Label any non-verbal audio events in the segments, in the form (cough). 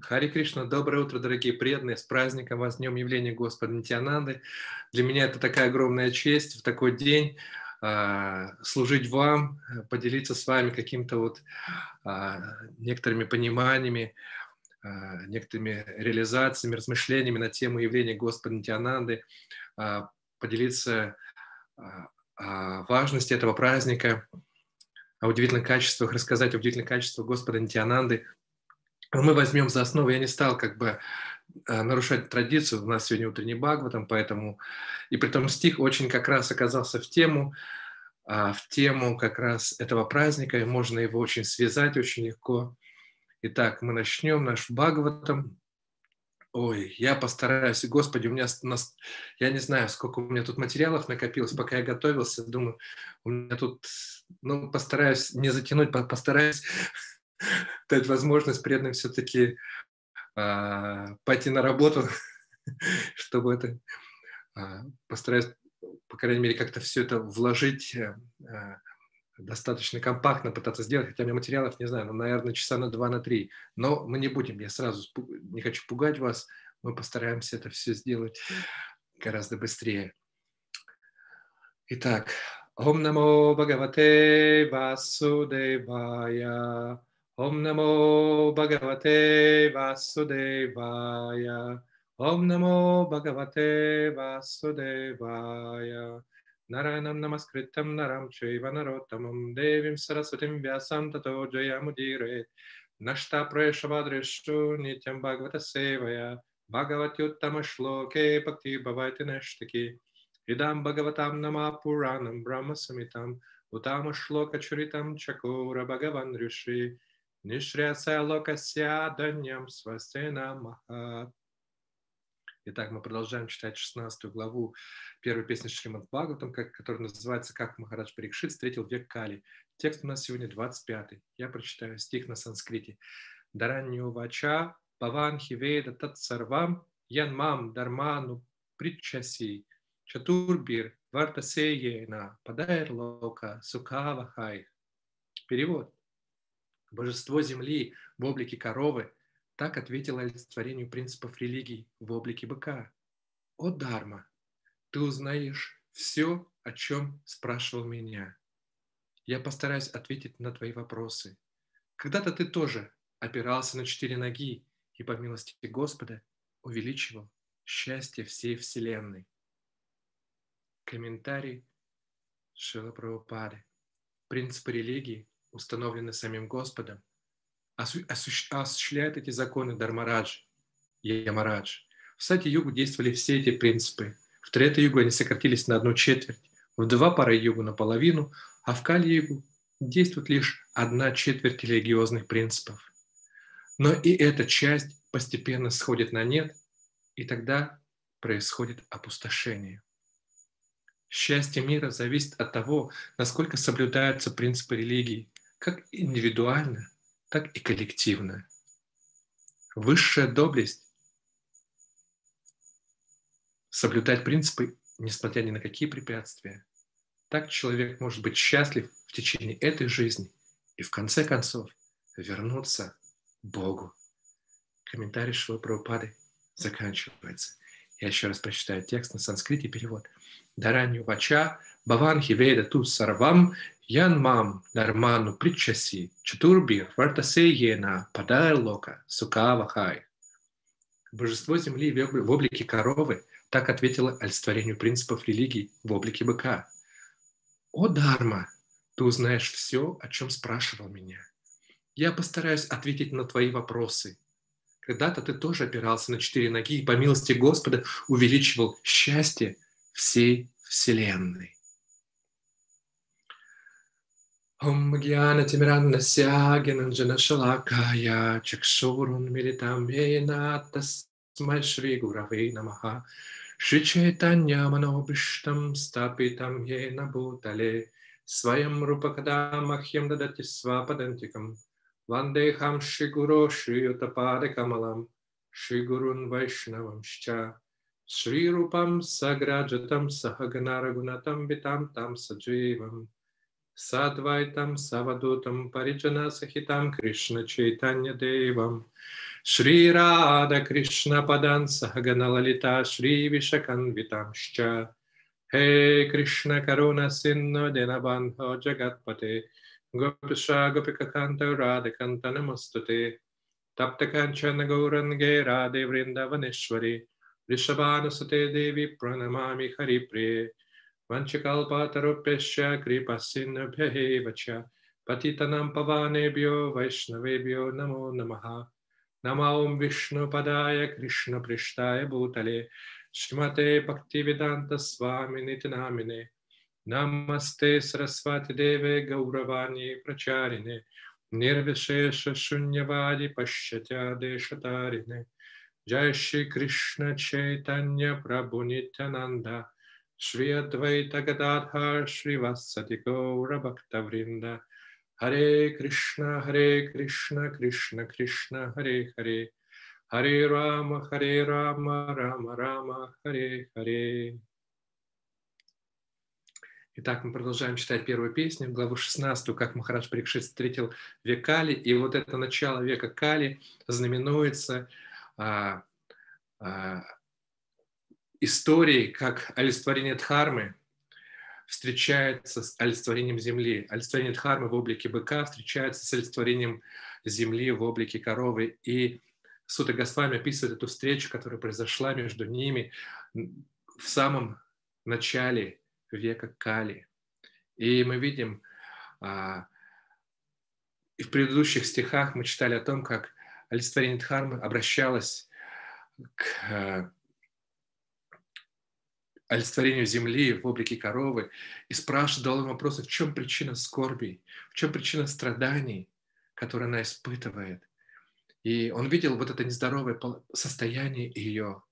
Хари Кришна, доброе утро, дорогие преданные, с праздником вас, Днем явления Господа Нитянанды. Для меня это такая огромная честь в такой день а, служить вам, поделиться с вами каким-то вот а, некоторыми пониманиями, а, некоторыми реализациями, размышлениями на тему явления Господа Нитянанды, поделиться о важности этого праздника, о удивительных качествах, рассказать о удивительных качествах Господа Нитянанды – мы возьмем за основу, я не стал как бы э, нарушать традицию, у нас сегодня утренний Бхагаватам, поэтому, и при том стих очень как раз оказался в тему, а, в тему как раз этого праздника, и можно его очень связать очень легко. Итак, мы начнем наш Бхагаватам. Ой, я постараюсь, Господи, у меня, я не знаю, сколько у меня тут материалов накопилось, пока я готовился, думаю, у меня тут, ну, постараюсь не затянуть, постараюсь (laughs) дать возможность преданным все-таки а, пойти на работу, (laughs) чтобы это а, постараюсь, по крайней мере, как-то все это вложить а, достаточно компактно пытаться сделать, хотя у меня материалов, не знаю, ну, наверное, часа на два, на три. Но мы не будем, я сразу не хочу пугать вас, мы постараемся это все сделать гораздо быстрее. Итак, Ом Намо Бхагавате Васудевая Om Namo Bhagavate Vasudevaya. Om Namo Bhagavate Vasudevaya. Naranam Namaskritam Naram Chaiva Narottamam Devim Saraswatim Vyasam Tato Jayamudire. Nashta Prayashavadrishu Nityam Bhagavata Sevaya. Bhagavati Uttama Shloke Bhakti Bhavati Nashtaki. Idam Bhagavatam Nama Puranam Brahma Samitam. Utama Shloka Churitam Chakura Bhagavan Rishi. Нишряса локася даньям свастена маха. Итак, мы продолжаем читать 16 главу первой песни Шримад Бхагаватам, которая называется «Как Махарадж Парикшит встретил век Кали». Текст у нас сегодня 25. Я прочитаю стих на санскрите. Даранью вача паван хиведа тат сарвам янмам дарману притчаси чатурбир вартасеена падайр лока сукавахай. Перевод божество Земли в облике коровы, так ответило олицетворению принципов религии в облике быка. «О, Дарма, ты узнаешь все, о чем спрашивал меня. Я постараюсь ответить на твои вопросы. Когда-то ты тоже опирался на четыре ноги и, по милости Господа, увеличивал счастье всей Вселенной. Комментарий Шила. Принципы религии установлены самим Господом, осуществляет эти законы Дармарадж Ямарадж. В Сати-югу действовали все эти принципы. В Трета-югу они сократились на одну четверть, в два пары югу наполовину, а в Кали-югу действует лишь одна четверть религиозных принципов. Но и эта часть постепенно сходит на нет, и тогда происходит опустошение. Счастье мира зависит от того, насколько соблюдаются принципы религии, как индивидуально, так и коллективно. Высшая доблесть – соблюдать принципы, несмотря ни на какие препятствия. Так человек может быть счастлив в течение этой жизни и в конце концов вернуться к Богу. Комментарий Шилы Прабхупады заканчивается. Я еще раз прочитаю текст на санскрите, перевод. Даранью вача баван хиведа ту сарвам Ян мам дарману притчаси, чатурбир вартасеена падай лока сукавахай. Божество земли в облике коровы так ответило олицетворению принципов религии в облике быка. «О, Дарма, ты узнаешь все, о чем спрашивал меня. Я постараюсь ответить на твои вопросы. Когда-то ты тоже опирался на четыре ноги и по милости Господа увеличивал счастье всей Вселенной. Om Gyanatimrannasya Gyananjanashalakaya Chakshurunmilitam Yena Tasmai Shri Gurave Namaha Shri Chaitanya Manobishtam Stapitam Yena Bhutale Svayam Rupakadam Ahyam Dadati Svapadantikam Vandeham Shri Guru Shri Utapade Kamalam Shri Gurun Vaishnavam Shcha Shri Rupam Sagrajatam Sahagana Ragunatam Vitam Tam Sajivam Sadvaitam Savadutam Parijana Sahitam Krishna Chaitanya Devam. Shri Radha Krishna Padan Sahagana Lalita Shri Vishakan Vitam Shcha He Krishna Karuna Sinno Denabandho Jagatpate. Gopisha Gopikakanta Radhakanta Namastate Taptakanchana Gaurange Radhe Vrindavaneshwari. ऋषभानुसुते देवी प्रणमामि हरिप्रिये वञ्चकल्पातरुभ्यश्च कृपस्सिन्धुभ्यः च पतितनं पवानेभ्यो वैष्णवेभ्यो नमो नमः। नमो विष्णुपदाय कृष्णपृष्ठाय भूतले। श्रीमते भक्तिवेदान्तस्वामिनिति नामिने नमस्ते सरस्वतीदेवे गौरवाणी प्रचारिणे। निर्विशेषशून्यवादि पश्यत्या देशतारिणे Krishna Chaitanya Prabhu Nityananda Shri Advaita Gadadhar Shri Vasati Gaura Bhakta Vrinda Hare Krishna Hare Krishna Krishna Krishna Hare Hare Hare Rama Hare Rama Rama Rama Hare Hare Итак, мы продолжаем читать первую песню, главу 16, как Махарадж Парикшит встретил век Кали. И вот это начало века Кали знаменуется а, а, истории, как олицетворение Дхармы встречается с олицетворением Земли. Олицетворение Дхармы в облике быка встречается с олицетворением Земли в облике коровы. И Сута Госвами описывает эту встречу, которая произошла между ними в самом начале века Кали. И мы видим, а, и в предыдущих стихах мы читали о том, как олицетворение Дхармы обращалось к э, олицетворению земли в облике коровы и спрашивал, дал им вопросы, в чем причина скорби, в чем причина страданий, которые она испытывает. И он видел вот это нездоровое состояние ее,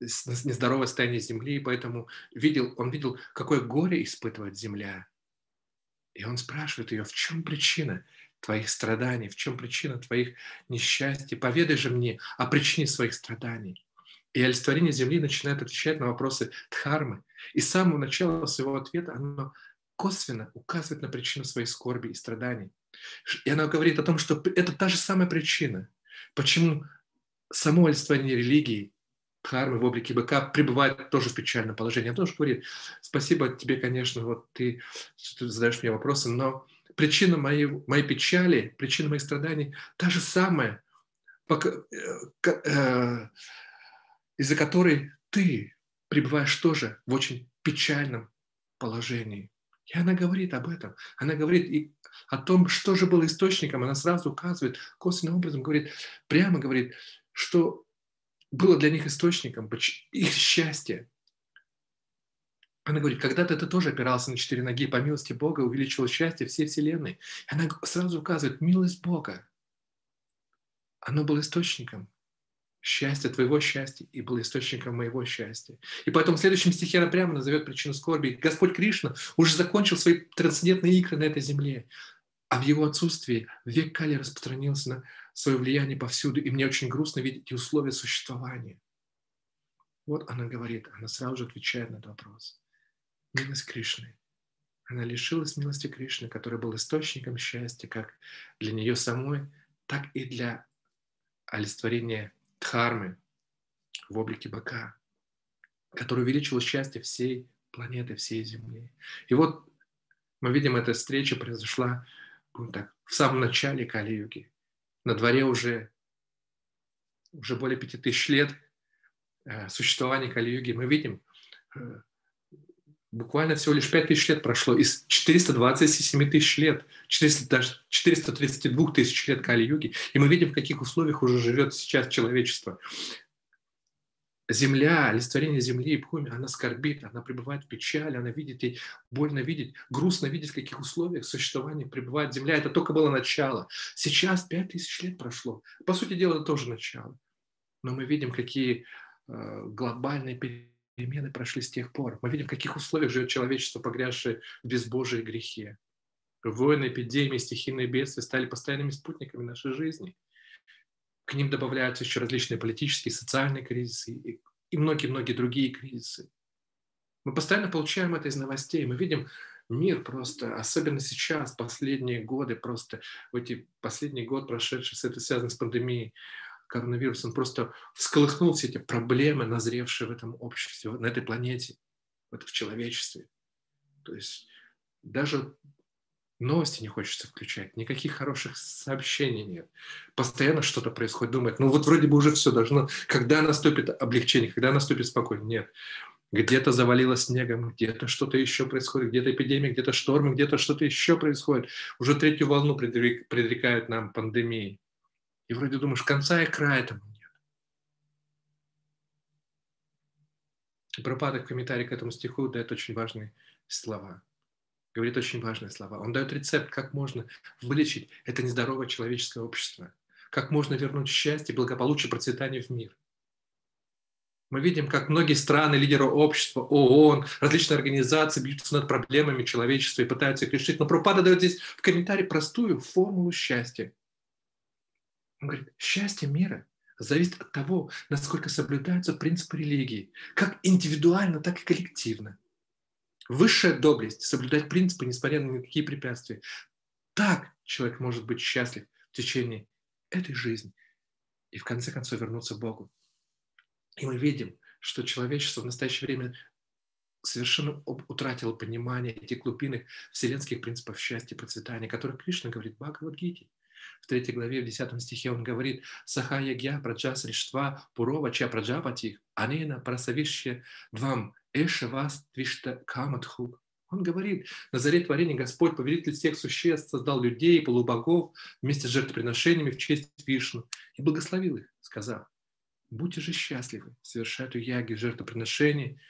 нездоровое состояние земли, и поэтому видел, он видел, какое горе испытывает земля. И он спрашивает ее, в чем причина? Твоих страданий, в чем причина твоих несчастий. Поведай же мне о причине своих страданий. И олицетворение Земли начинает отвечать на вопросы Дхармы. И с самого начала своего ответа оно косвенно указывает на причину своей скорби и страданий. И оно говорит о том, что это та же самая причина, почему само олицетворение религии, Дхармы в облике быка пребывает тоже в печальном положении. Он тоже говорит, спасибо тебе, конечно, вот ты задаешь мне вопросы, но причина моей, моей печали, причина моих страданий та же самая, э, э, из-за которой ты пребываешь тоже в очень печальном положении. И она говорит об этом. Она говорит и о том, что же было источником. Она сразу указывает, косвенным образом говорит, прямо говорит, что было для них источником их счастья, она говорит, когда-то ты тоже опирался на четыре ноги, по милости Бога увеличил счастье всей Вселенной. Она сразу указывает, милость Бога. Оно было источником счастья, твоего счастья, и было источником моего счастья. И поэтому в следующем стихе она прямо назовет причину скорби. Господь Кришна уже закончил свои трансцендентные игры на этой земле. А в его отсутствии век Кали распространился на свое влияние повсюду. И мне очень грустно видеть и условия существования. Вот она говорит, она сразу же отвечает на этот вопрос милость Кришны. Она лишилась милости Кришны, который был источником счастья как для нее самой, так и для олицетворения Дхармы в облике быка, который увеличил счастье всей планеты, всей Земли. И вот мы видим, эта встреча произошла так, в самом начале Кали-юги. На дворе уже, уже более пяти тысяч лет э, существования Кали-юги. Мы видим э, буквально всего лишь 5 тысяч лет прошло из 427 тысяч лет, 400, даже 432 тысяч лет Кали-юги, и мы видим, в каких условиях уже живет сейчас человечество. Земля, олицетворение земли и Бхуми, она скорбит, она пребывает в печали, она видит, ей больно видеть, грустно видеть, в каких условиях существования пребывает земля. Это только было начало. Сейчас пять тысяч лет прошло. По сути дела, это тоже начало. Но мы видим, какие э, глобальные перемены прошли с тех пор. Мы видим, в каких условиях живет человечество, погрязшее в безбожие грехе. Войны, эпидемии, стихийные бедствия стали постоянными спутниками нашей жизни. К ним добавляются еще различные политические, социальные кризисы и многие-многие другие кризисы. Мы постоянно получаем это из новостей. Мы видим мир просто, особенно сейчас, последние годы, просто в эти последний год, прошедший, с это связано с пандемией, коронавирус, он просто всколыхнул все эти проблемы, назревшие в этом обществе, на этой планете, в в человечестве. То есть даже новости не хочется включать, никаких хороших сообщений нет. Постоянно что-то происходит, думает, ну вот вроде бы уже все должно, когда наступит облегчение, когда наступит спокойно. Нет, где-то завалило снегом, где-то что-то еще происходит, где-то эпидемия, где-то штормы, где-то что-то еще происходит. Уже третью волну предрекают нам пандемии. И вроде думаешь, конца и края этому нет. И Пропадок в комментарии к этому стиху дает очень важные слова. Говорит очень важные слова. Он дает рецепт, как можно вылечить это нездоровое человеческое общество. Как можно вернуть счастье, благополучие, процветание в мир – мы видим, как многие страны, лидеры общества, ООН, различные организации бьются над проблемами человечества и пытаются их решить. Но Пропада дает здесь в комментарии простую формулу счастья. Он говорит, счастье мира зависит от того, насколько соблюдаются принципы религии, как индивидуально, так и коллективно. Высшая доблесть – соблюдать принципы, несмотря на никакие препятствия. Так человек может быть счастлив в течение этой жизни и в конце концов вернуться к Богу. И мы видим, что человечество в настоящее время совершенно утратило понимание этих глубинных вселенских принципов счастья и процветания, которые Кришна говорит в Бхагавадгите. В третьей главе, в десятом стихе он говорит «Саха ягья праджа сриштва пурова ча праджапати анена прасавище двам эша вас твишта каматху». Он говорит, на заре творения Господь, повелитель всех существ, создал людей, полубогов вместе с жертвоприношениями в честь Вишну и благословил их, сказав, Будьте же счастливы, совершая эту яги жертвоприношений,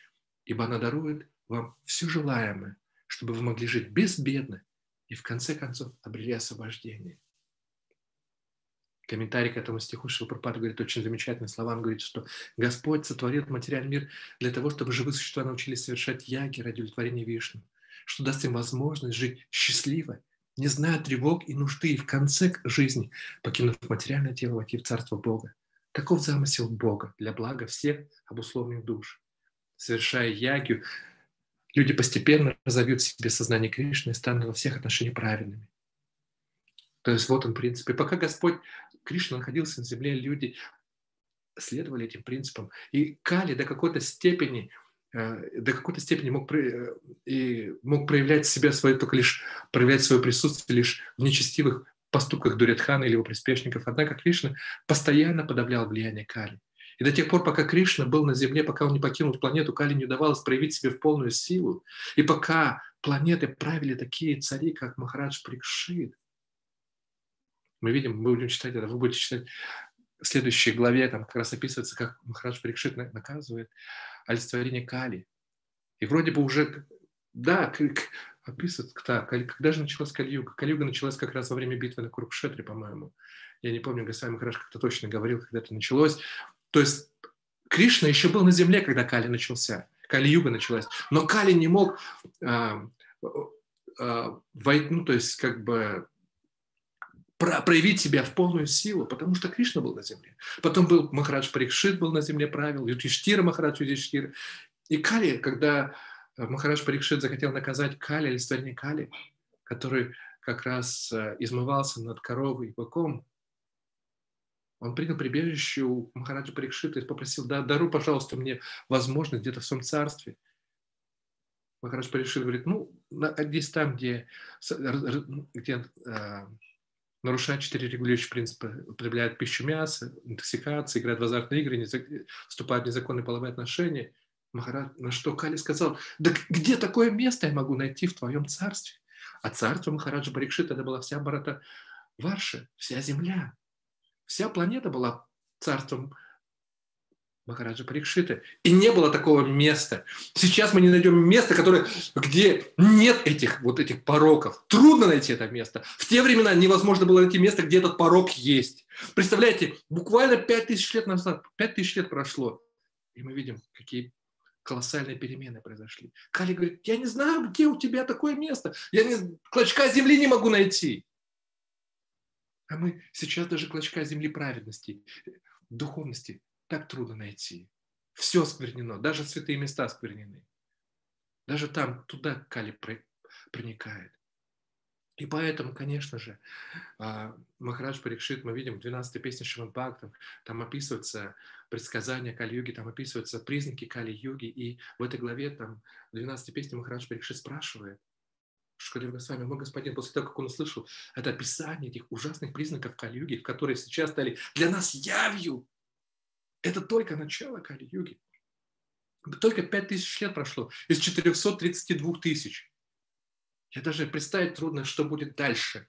ибо она дарует вам все желаемое, чтобы вы могли жить безбедно и в конце концов обрели освобождение. Комментарий к этому стиху Шилпрапад говорит очень замечательные слова. Он говорит, что Господь сотворил материальный мир для того, чтобы живые существа научились совершать яги ради удовлетворения Вишну, что даст им возможность жить счастливо, не зная тревог и нужды, и в конце жизни, покинув материальное тело, войти в Царство Бога. Каков замысел Бога для блага всех обусловленных душ? Совершая ягью, люди постепенно разовьют в себе сознание Кришны и станут во всех отношениях правильными. То есть вот он, в принципе. Пока Господь Кришна находился на земле, люди следовали этим принципам. И Кали до какой-то степени э, до какой-то степени мог, э, и мог проявлять себя свое, только лишь проявлять свое присутствие лишь в нечестивых поступках Дурятхана или его приспешников. Однако Кришна постоянно подавлял влияние Кали. И до тех пор, пока Кришна был на Земле, пока он не покинул планету, Кали не удавалось проявить себя в полную силу. И пока планеты правили такие цари, как Махарадж Прикшит, мы видим, мы будем читать это, вы будете читать в следующей главе, там как раз описывается, как Махарадж Прикшит наказывает олицетворение Кали. И вроде бы уже, да, описывает, так, когда же началась Кальюга? Кальюга началась как раз во время битвы на Курукшетре, по-моему. Я не помню, Госвами Махараш как-то точно говорил, когда это началось. То есть Кришна еще был на земле, когда Кали начался, Кали-юга началась. Но Кали не мог а, а, войти, ну, то есть как бы проявить себя в полную силу, потому что Кришна был на земле. Потом был Махарадж Парикшит был на земле, правил, Ютиштира Махарадж Ютиштира. И Кали, когда Э, Махарадж Парикшит захотел наказать Кали, олицетворение Кали, который как раз э, измывался над коровой и быком. Он принял прибежище у Махараджа Парикшита и попросил, да, даруй, пожалуйста, мне возможность где-то в своем царстве. Махарадж Парикшит говорит, ну, здесь там, где, где нарушают четыре регулирующих принципа, употребляют пищу мяса, интоксикация, играют в азартные игры, не, вступают в незаконные половые отношения – Махарадж, на что Кали сказал, да где такое место я могу найти в твоем царстве? А царство Махараджа Барикшита, это была вся Барата Варша, вся земля. Вся планета была царством Махараджа Парикшита. И не было такого места. Сейчас мы не найдем места, которое, где нет этих вот этих пороков. Трудно найти это место. В те времена невозможно было найти место, где этот порок есть. Представляете, буквально пять тысяч лет назад, пять тысяч лет прошло, и мы видим, какие колоссальные перемены произошли. Кали говорит, я не знаю, где у тебя такое место. Я не, клочка земли не могу найти. А мы сейчас даже клочка земли праведности, духовности так трудно найти. Все сквернено, даже святые места сквернены. Даже там, туда Кали проникает. И поэтому, конечно же, а, Махарадж Парикшит, мы видим в 12 песне Шиман Бхактам, там описываются предсказания Кали-юги, там описываются признаки Кали-юги, и в этой главе, там, в 12 песне Махарадж Парикшит спрашивает, Шукадев Госвами, мой господин, после того, как он услышал это описание этих ужасных признаков Кали-юги, которые сейчас стали для нас явью, это только начало Кали-юги. Только 5 тысяч лет прошло из 432 тысяч. Я даже представить трудно, что будет дальше.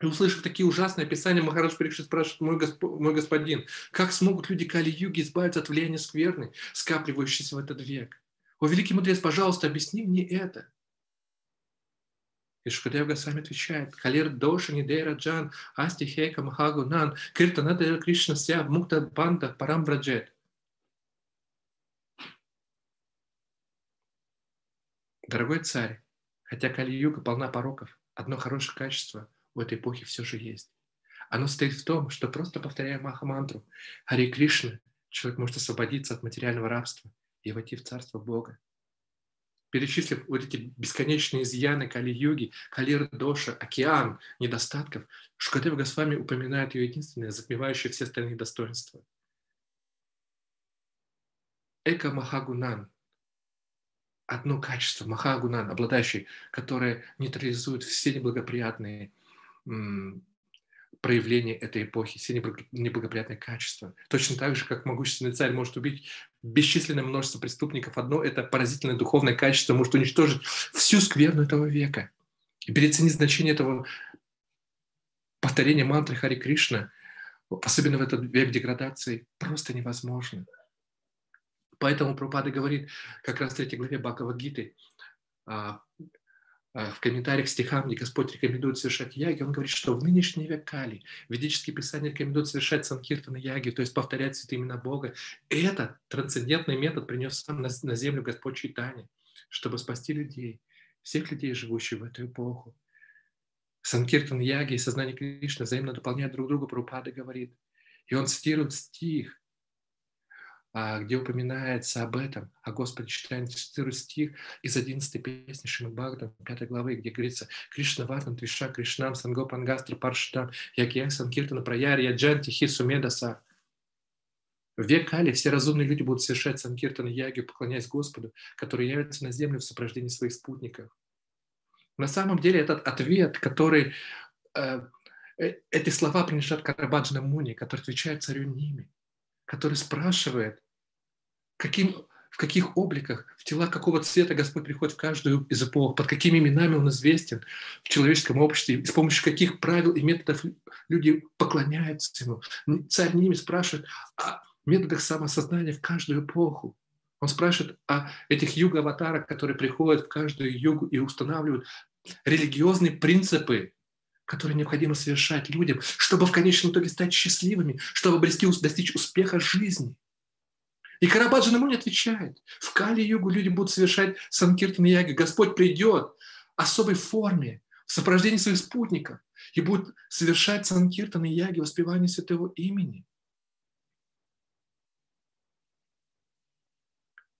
И услышав такие ужасные описания, Махарадж Парикшит спрашивает, мой, госп... мой господин, как смогут люди Кали-юги избавиться от влияния скверны, скапливающейся в этот век? О, великий мудрец, пожалуйста, объясни мне это. И Шукадев Госвами отвечает, Калир Доша Нидейра Джан, Асти Хейка Махагу Нан, Киртанада Кришна Ся, Мукта Банда Парам Враджет. Дорогой царь, хотя Кали-юга полна пороков, одно хорошее качество в этой эпохе все же есть. Оно стоит в том, что просто повторяя Махамантру Хари Кришна, человек может освободиться от материального рабства и войти в Царство Бога. Перечислив вот эти бесконечные изъяны Кали-юги, Калир-доша, океан недостатков, Шукадева Госвами упоминает ее единственное, затмевающее все остальные достоинства. Эка Махагунан – одно качество, Махагунан, обладающий, которое нейтрализует все неблагоприятные проявления этой эпохи, все неблагоприятные качества. Точно так же, как могущественный царь может убить бесчисленное множество преступников, одно это поразительное духовное качество может уничтожить всю скверну этого века. И переоценить значение этого повторения мантры Хари Кришна, особенно в этот век деградации, просто невозможно. Поэтому Пропада говорит как раз в третьей главе Бхагавадгиты, а, в комментариях к стихам, где Господь рекомендует совершать яги, он говорит, что в нынешний век Кали ведические писания рекомендуют совершать санкиртаны яги, то есть повторять святые имена Бога. И этот трансцендентный метод принес сам на, на землю Господь Читания, чтобы спасти людей, всех людей, живущих в эту эпоху. Санкиртан яги и сознание Кришны взаимно дополняют друг друга, Прабхупада говорит. И он цитирует стих, где упоминается об этом, о Господе читаем цитирую стих из 11 песни Бхагаватам, 5 главы, где говорится «Кришна ватам твиша Кришнам сангопангастра парштам якьях санкиртана праярья джанти хи сумедаса». В век Кали все разумные люди будут совершать санкиртана ягию, поклоняясь Господу, который явится на землю в сопровождении своих спутников. На самом деле этот ответ, который э, э эти слова принадлежат Карабаджана Муни, который отвечает царю Ними, который спрашивает, каким, в каких обликах, в тела какого цвета Господь приходит в каждую из эпох, под какими именами Он известен в человеческом обществе, с помощью каких правил и методов люди поклоняются Ему. Царь ними спрашивает о методах самосознания в каждую эпоху. Он спрашивает о этих юга-аватарах, которые приходят в каждую югу и устанавливают религиозные принципы, которые необходимо совершать людям, чтобы в конечном итоге стать счастливыми, чтобы обрести, достичь успеха жизни. И Карабаджан ему не отвечает. В Кали-югу люди будут совершать санкиртан яги. Господь придет в особой форме, в сопровождении своих спутников, и будет совершать санкиртан яги, воспевание святого имени.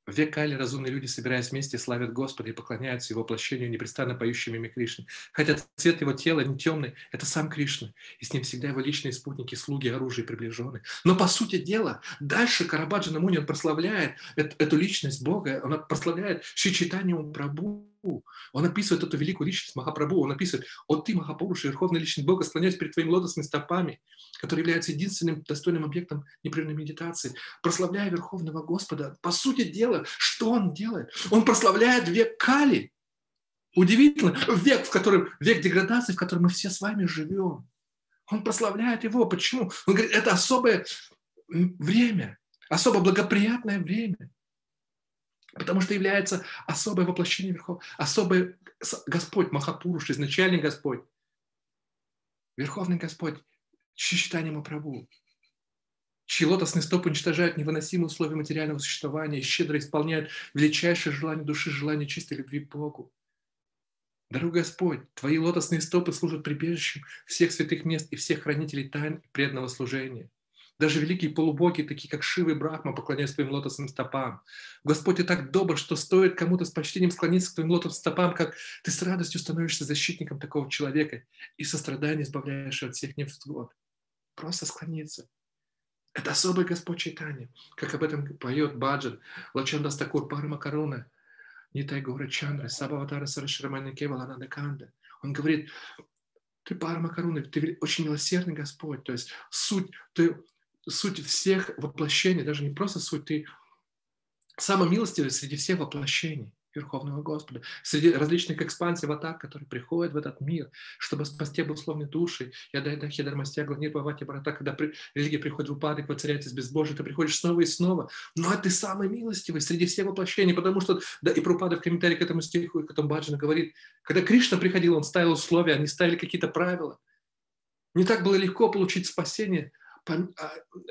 В разумные люди, собираясь вместе, славят Господа и поклоняются Его воплощению, непрестанно поющими имя Кришны. Хотя цвет Его тела не темный, это сам Кришна, и с ним всегда Его личные спутники, слуги, оружие приближены. Но по сути дела, дальше Карабаджана Муни, он прославляет эту личность Бога, он прославляет Шичитаниум Прабу, он описывает эту великую личность Махапрабху, он описывает, «О ты, Махапуруша, Верховная Личность Бога, склоняюсь перед твоими лотосными стопами, который является единственным достойным объектом непрерывной медитации, прославляя Верховного Господа». По сути дела, что он делает? Он прославляет век Кали. Удивительно, век, в котором, век деградации, в котором мы все с вами живем. Он прославляет его. Почему? Он говорит, это особое время, особо благоприятное время. Потому что является особое воплощение Верхов, особый Господь, Махапуруш, изначальный Господь, Верховный Господь, Чищитание Мапрабу, чьи лотосные стопы уничтожают невыносимые условия материального существования щедро исполняют величайшее желание души, желание чистой любви к Богу. Дорогой Господь, Твои лотосные стопы служат прибежищем всех святых мест и всех хранителей тайн и преданного служения. Даже великие полубоги, такие как Шивы и Брахма, поклоняются твоим лотосным стопам. Господь, ты так добр, что стоит кому-то с почтением склониться к твоим лотосным стопам, как ты с радостью становишься защитником такого человека и сострадание избавляешь от всех невзгод. Просто склониться. Это особое Господь читание, как об этом поет Баджан, Лачанда Стакур, Парма Каруна, Нитай Гора Чандра, Сабаватара Сарашрамани Кевала Надаканда. Он говорит, ты Парма Каруна, ты очень милосердный Господь, то есть суть, ты суть всех воплощений, даже не просто суть, ты самый милостивый среди всех воплощений. Верховного Господа, среди различных экспансий атак, которые приходят в этот мир, чтобы спасти обусловленные души. Я дай да хедармастягла, не бывать брата, когда при, религия приходит в упадок, воцаряется из безбожия, ты приходишь снова и снова. Но ты самый милостивый среди всех воплощений, потому что, да, и Прупада в комментарии к этому стиху, к этому Баджина говорит, когда Кришна приходил, он ставил условия, они ставили какие-то правила. Не так было легко получить спасение а,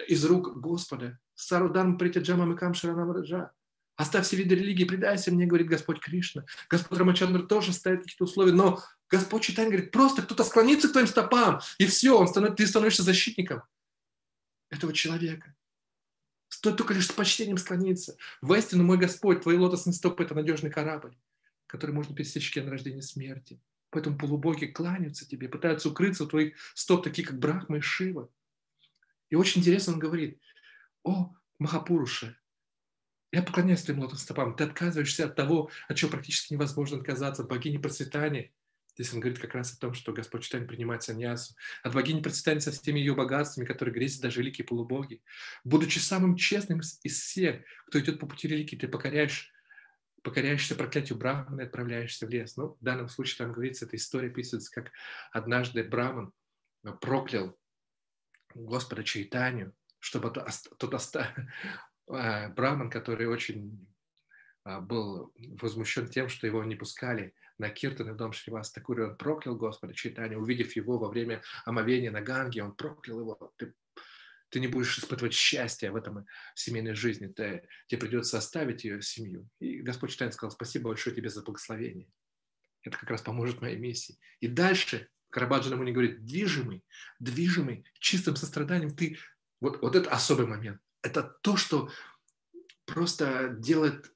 из рук Господа. Сарудан притяджама микам шаранамраджа. Оставь все виды религии, предайся мне, говорит Господь Кришна. Господь Рамачандр тоже ставит какие-то условия, но Господь Читань говорит, просто кто-то склонится к твоим стопам, и все, он станов, ты становишься защитником этого человека. Стоит только лишь с почтением склониться. Воистину, мой Господь, твои лотосные стопы – это надежный корабль, который можно пересечь кен рождения смерти. Поэтому полубоги кланяются тебе, пытаются укрыться у твоих стоп, такие как Брахма и Шива. И очень интересно он говорит, о, Махапуруша, я поклоняюсь твоим лотосным стопам. Ты отказываешься от того, от чего практически невозможно отказаться, богини процветания. Здесь он говорит как раз о том, что Господь Читань принимает саньясу. От богини процветания со всеми ее богатствами, которые грезят даже великие полубоги. Будучи самым честным из всех, кто идет по пути религии, ты покоряешь покоряешься проклятию Брахмана и отправляешься в лес. Ну, в данном случае там говорится, эта история описывается, как однажды Браман проклял Господа Чайтанию, чтобы тот (laughs) а, Браман, который очень а, был возмущен тем, что его не пускали на Киртан в дом Шривас Такури, он проклял Господа Читания, увидев его во время омовения на Ганге, он проклял его. Ты, ты не будешь испытывать счастья в этом семейной жизни, ты, тебе придется оставить ее семью. И Господь Читания сказал, спасибо большое тебе за благословение. Это как раз поможет моей миссии. И дальше Карабаджан ему не говорит, движимый, движимый, чистым состраданием, ты, вот, вот это особый момент. Это то, что просто делает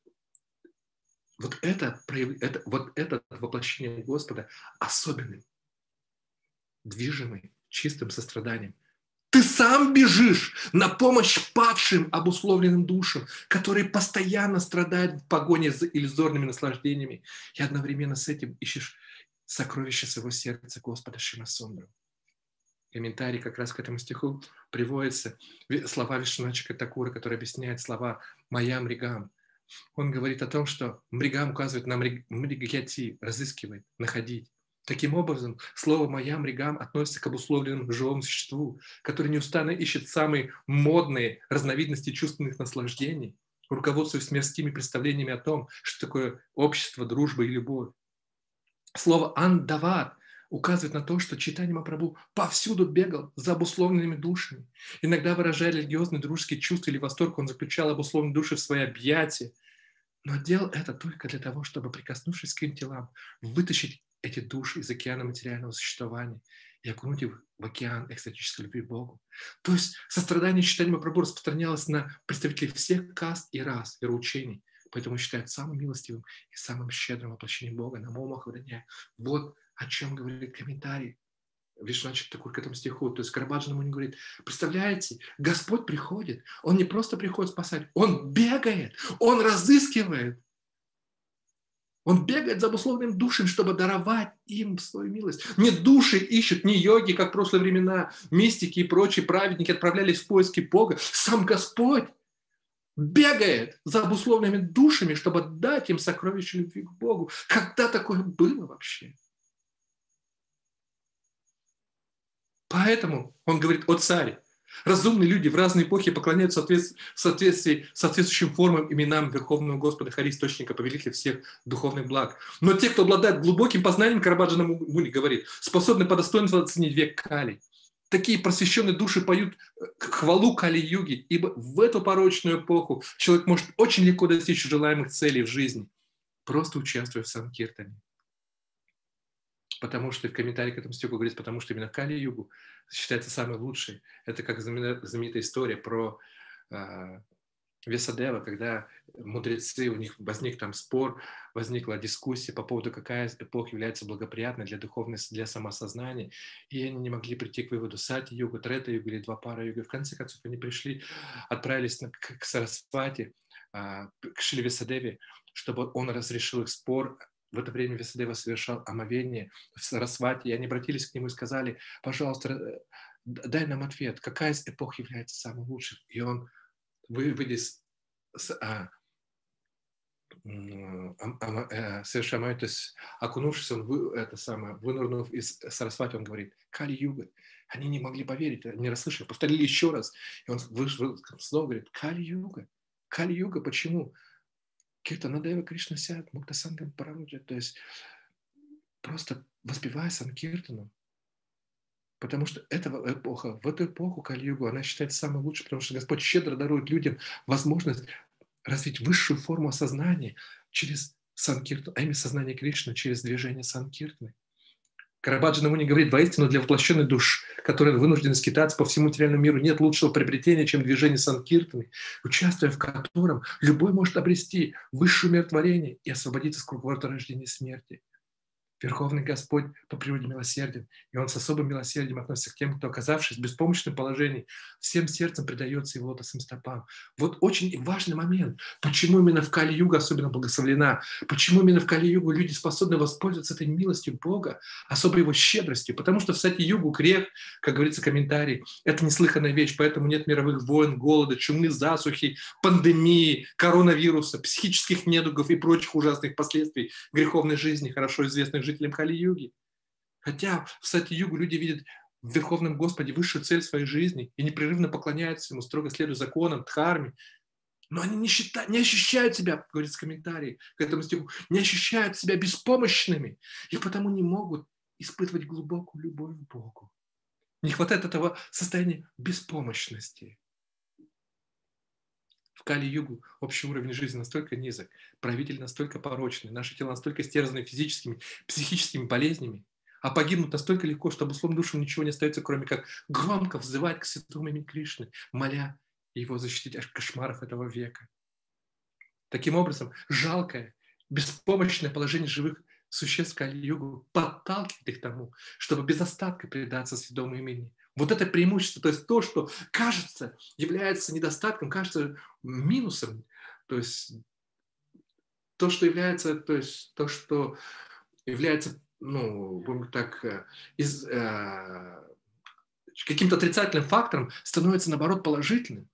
вот это, это, вот это воплощение Господа особенным, движимый, чистым состраданием. Ты сам бежишь на помощь падшим, обусловленным душам, которые постоянно страдают в погоне за иллюзорными наслаждениями, и одновременно с этим ищешь сокровища своего сердца Господа Шимасундру комментарий как раз к этому стиху приводятся слова Вишначика Такура, который объясняет слова «моя мригам». Он говорит о том, что мригам указывает на мригати, разыскивать, находить. Таким образом, слово «моя мригам» относится к обусловленному живому существу, который неустанно ищет самые модные разновидности чувственных наслаждений, руководствуясь мирскими представлениями о том, что такое общество, дружба и любовь. Слово «андават» указывает на то, что читание Мапрабу повсюду бегал за обусловленными душами. Иногда, выражая религиозные дружеские чувства или восторг, он заключал обусловленные души в свои объятия. Но делал это только для того, чтобы, прикоснувшись к им телам, вытащить эти души из океана материального существования и окунуть их в океан экстатической любви к Богу. То есть сострадание читания Мапрабу распространялось на представителей всех каст и рас, вероучений, поэтому считают самым милостивым и самым щедрым воплощением Бога на Момах Вот о чем говорит комментарий. Вишначик такой к этому стиху. То есть Карабаджан ему не говорит, представляете, Господь приходит, Он не просто приходит спасать, Он бегает, Он разыскивает. Он бегает за обусловленным душем, чтобы даровать им свою милость. Не души ищут, не йоги, как в прошлые времена, мистики и прочие праведники отправлялись в поиски Бога. Сам Господь бегает за обусловленными душами, чтобы дать им сокровище любви к Богу. Когда такое было вообще? Поэтому он говорит о царе. Разумные люди в разные эпохи поклоняются в соответствии соответствующим формам именам Верховного Господа Хари, источника, повелителя всех духовных благ. Но те, кто обладает глубоким познанием, Карабаджана Муни говорит, способны по достоинству оценить век Кали. Такие просвещенные души поют э, хвалу Кали-юги, ибо в эту порочную эпоху человек может очень легко достичь желаемых целей в жизни, просто участвуя в Санкиртане. потому что в комментарии к этому стиху говорится, потому что именно Кали-югу считается самый лучший. Это как знаменитая история про э, Весадева, когда мудрецы, у них возник там спор, возникла дискуссия по поводу, какая эпоха является благоприятной для духовности, для самосознания, и они не могли прийти к выводу Сати-юга, Трета-юга или два пара юга. В конце концов они пришли, отправились к, к Сарасвати, а, к Шили Весадеве, чтобы он разрешил их спор, в это время Весадева совершал омовение в Сарасвати, и они обратились к нему и сказали, пожалуйста, дай нам ответ, какая из эпох является самой лучшей. И он, выйдя с, а, э, совершая то есть окунувшись, он вы, это самое, вынырнув из Сарасвати, он говорит, Кали-юга. Они не могли поверить, не расслышали, повторили еще раз. И он вышел, снова говорит, Кали-юга. Кали-юга, почему? Киртанадева Кришна Сят, Муктасангам Парамуджа. То есть просто воспевая Санкиртану. Потому что эта эпоха, в эту эпоху Кали-югу, она считается самой лучшей, потому что Господь щедро дарует людям возможность развить высшую форму осознания через Санкиртан, а именно сознание Кришны, через движение Санкиртаны. Карабаджи не говорит, воистину для воплощенной душ, которые вынуждены скитаться по всему материальному миру, нет лучшего приобретения, чем движение Санкиртаны, участвуя в котором любой может обрести высшее умиротворение и освободиться с круговорота рождения и смерти. Верховный Господь по природе милосерден, и Он с особым милосердием относится к тем, кто, оказавшись в беспомощном положении, всем сердцем предается Его лотосным стопам. Вот очень важный момент. Почему именно в Кали-Югу особенно благословлена? Почему именно в Кали-Югу люди способны воспользоваться этой милостью Бога, особой Его щедростью? Потому что в Сати-Югу грех, как говорится в комментарии, это неслыханная вещь, поэтому нет мировых войн, голода, чумы, засухи, пандемии, коронавируса, психических недугов и прочих ужасных последствий греховной жизни, хорошо известных жителям Кали-юги. Хотя в Сати-югу люди видят в Верховном Господе высшую цель своей жизни и непрерывно поклоняются Ему, строго следуя законам, дхарме, но они не, считают, не ощущают себя, говорится в комментарии к этому стиху, не ощущают себя беспомощными и потому не могут испытывать глубокую любовь к Богу. Не хватает этого состояния беспомощности. Кали-югу общий уровень жизни настолько низок, правитель настолько порочный, наши тела настолько стерзаны физическими, психическими болезнями, а погибнуть настолько легко, что обусловленным душам ничего не остается, кроме как громко взывать к святому имени Кришны, моля его защитить от кошмаров этого века. Таким образом, жалкое, беспомощное положение живых существ Кали-югу подталкивает их к тому, чтобы без остатка предаться святому имени, вот это преимущество, то есть то, что кажется, является недостатком, кажется минусом, то есть то, что является, то есть то, что является, ну, будем так, э, из, э, каким-то отрицательным фактором, становится, наоборот, положительным,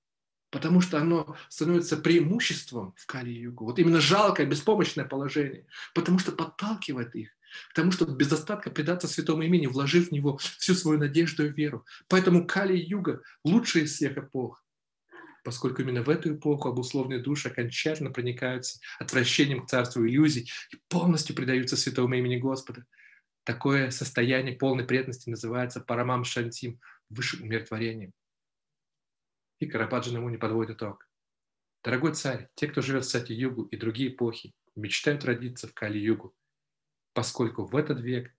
потому что оно становится преимуществом в Кали-югу. Вот именно жалкое, беспомощное положение, потому что подталкивает их к тому, чтобы без остатка предаться святому имени, вложив в него всю свою надежду и веру. Поэтому Кали-юга – лучшая из всех эпох, поскольку именно в эту эпоху обусловленные души окончательно проникаются отвращением к царству иллюзий и полностью предаются святому имени Господа. Такое состояние полной преданности называется парамам шантим, высшим умиротворением. И Карападжи ему не подводит итог. Дорогой царь, те, кто живет в Сати-югу и другие эпохи, мечтают родиться в Кали-югу, поскольку в этот век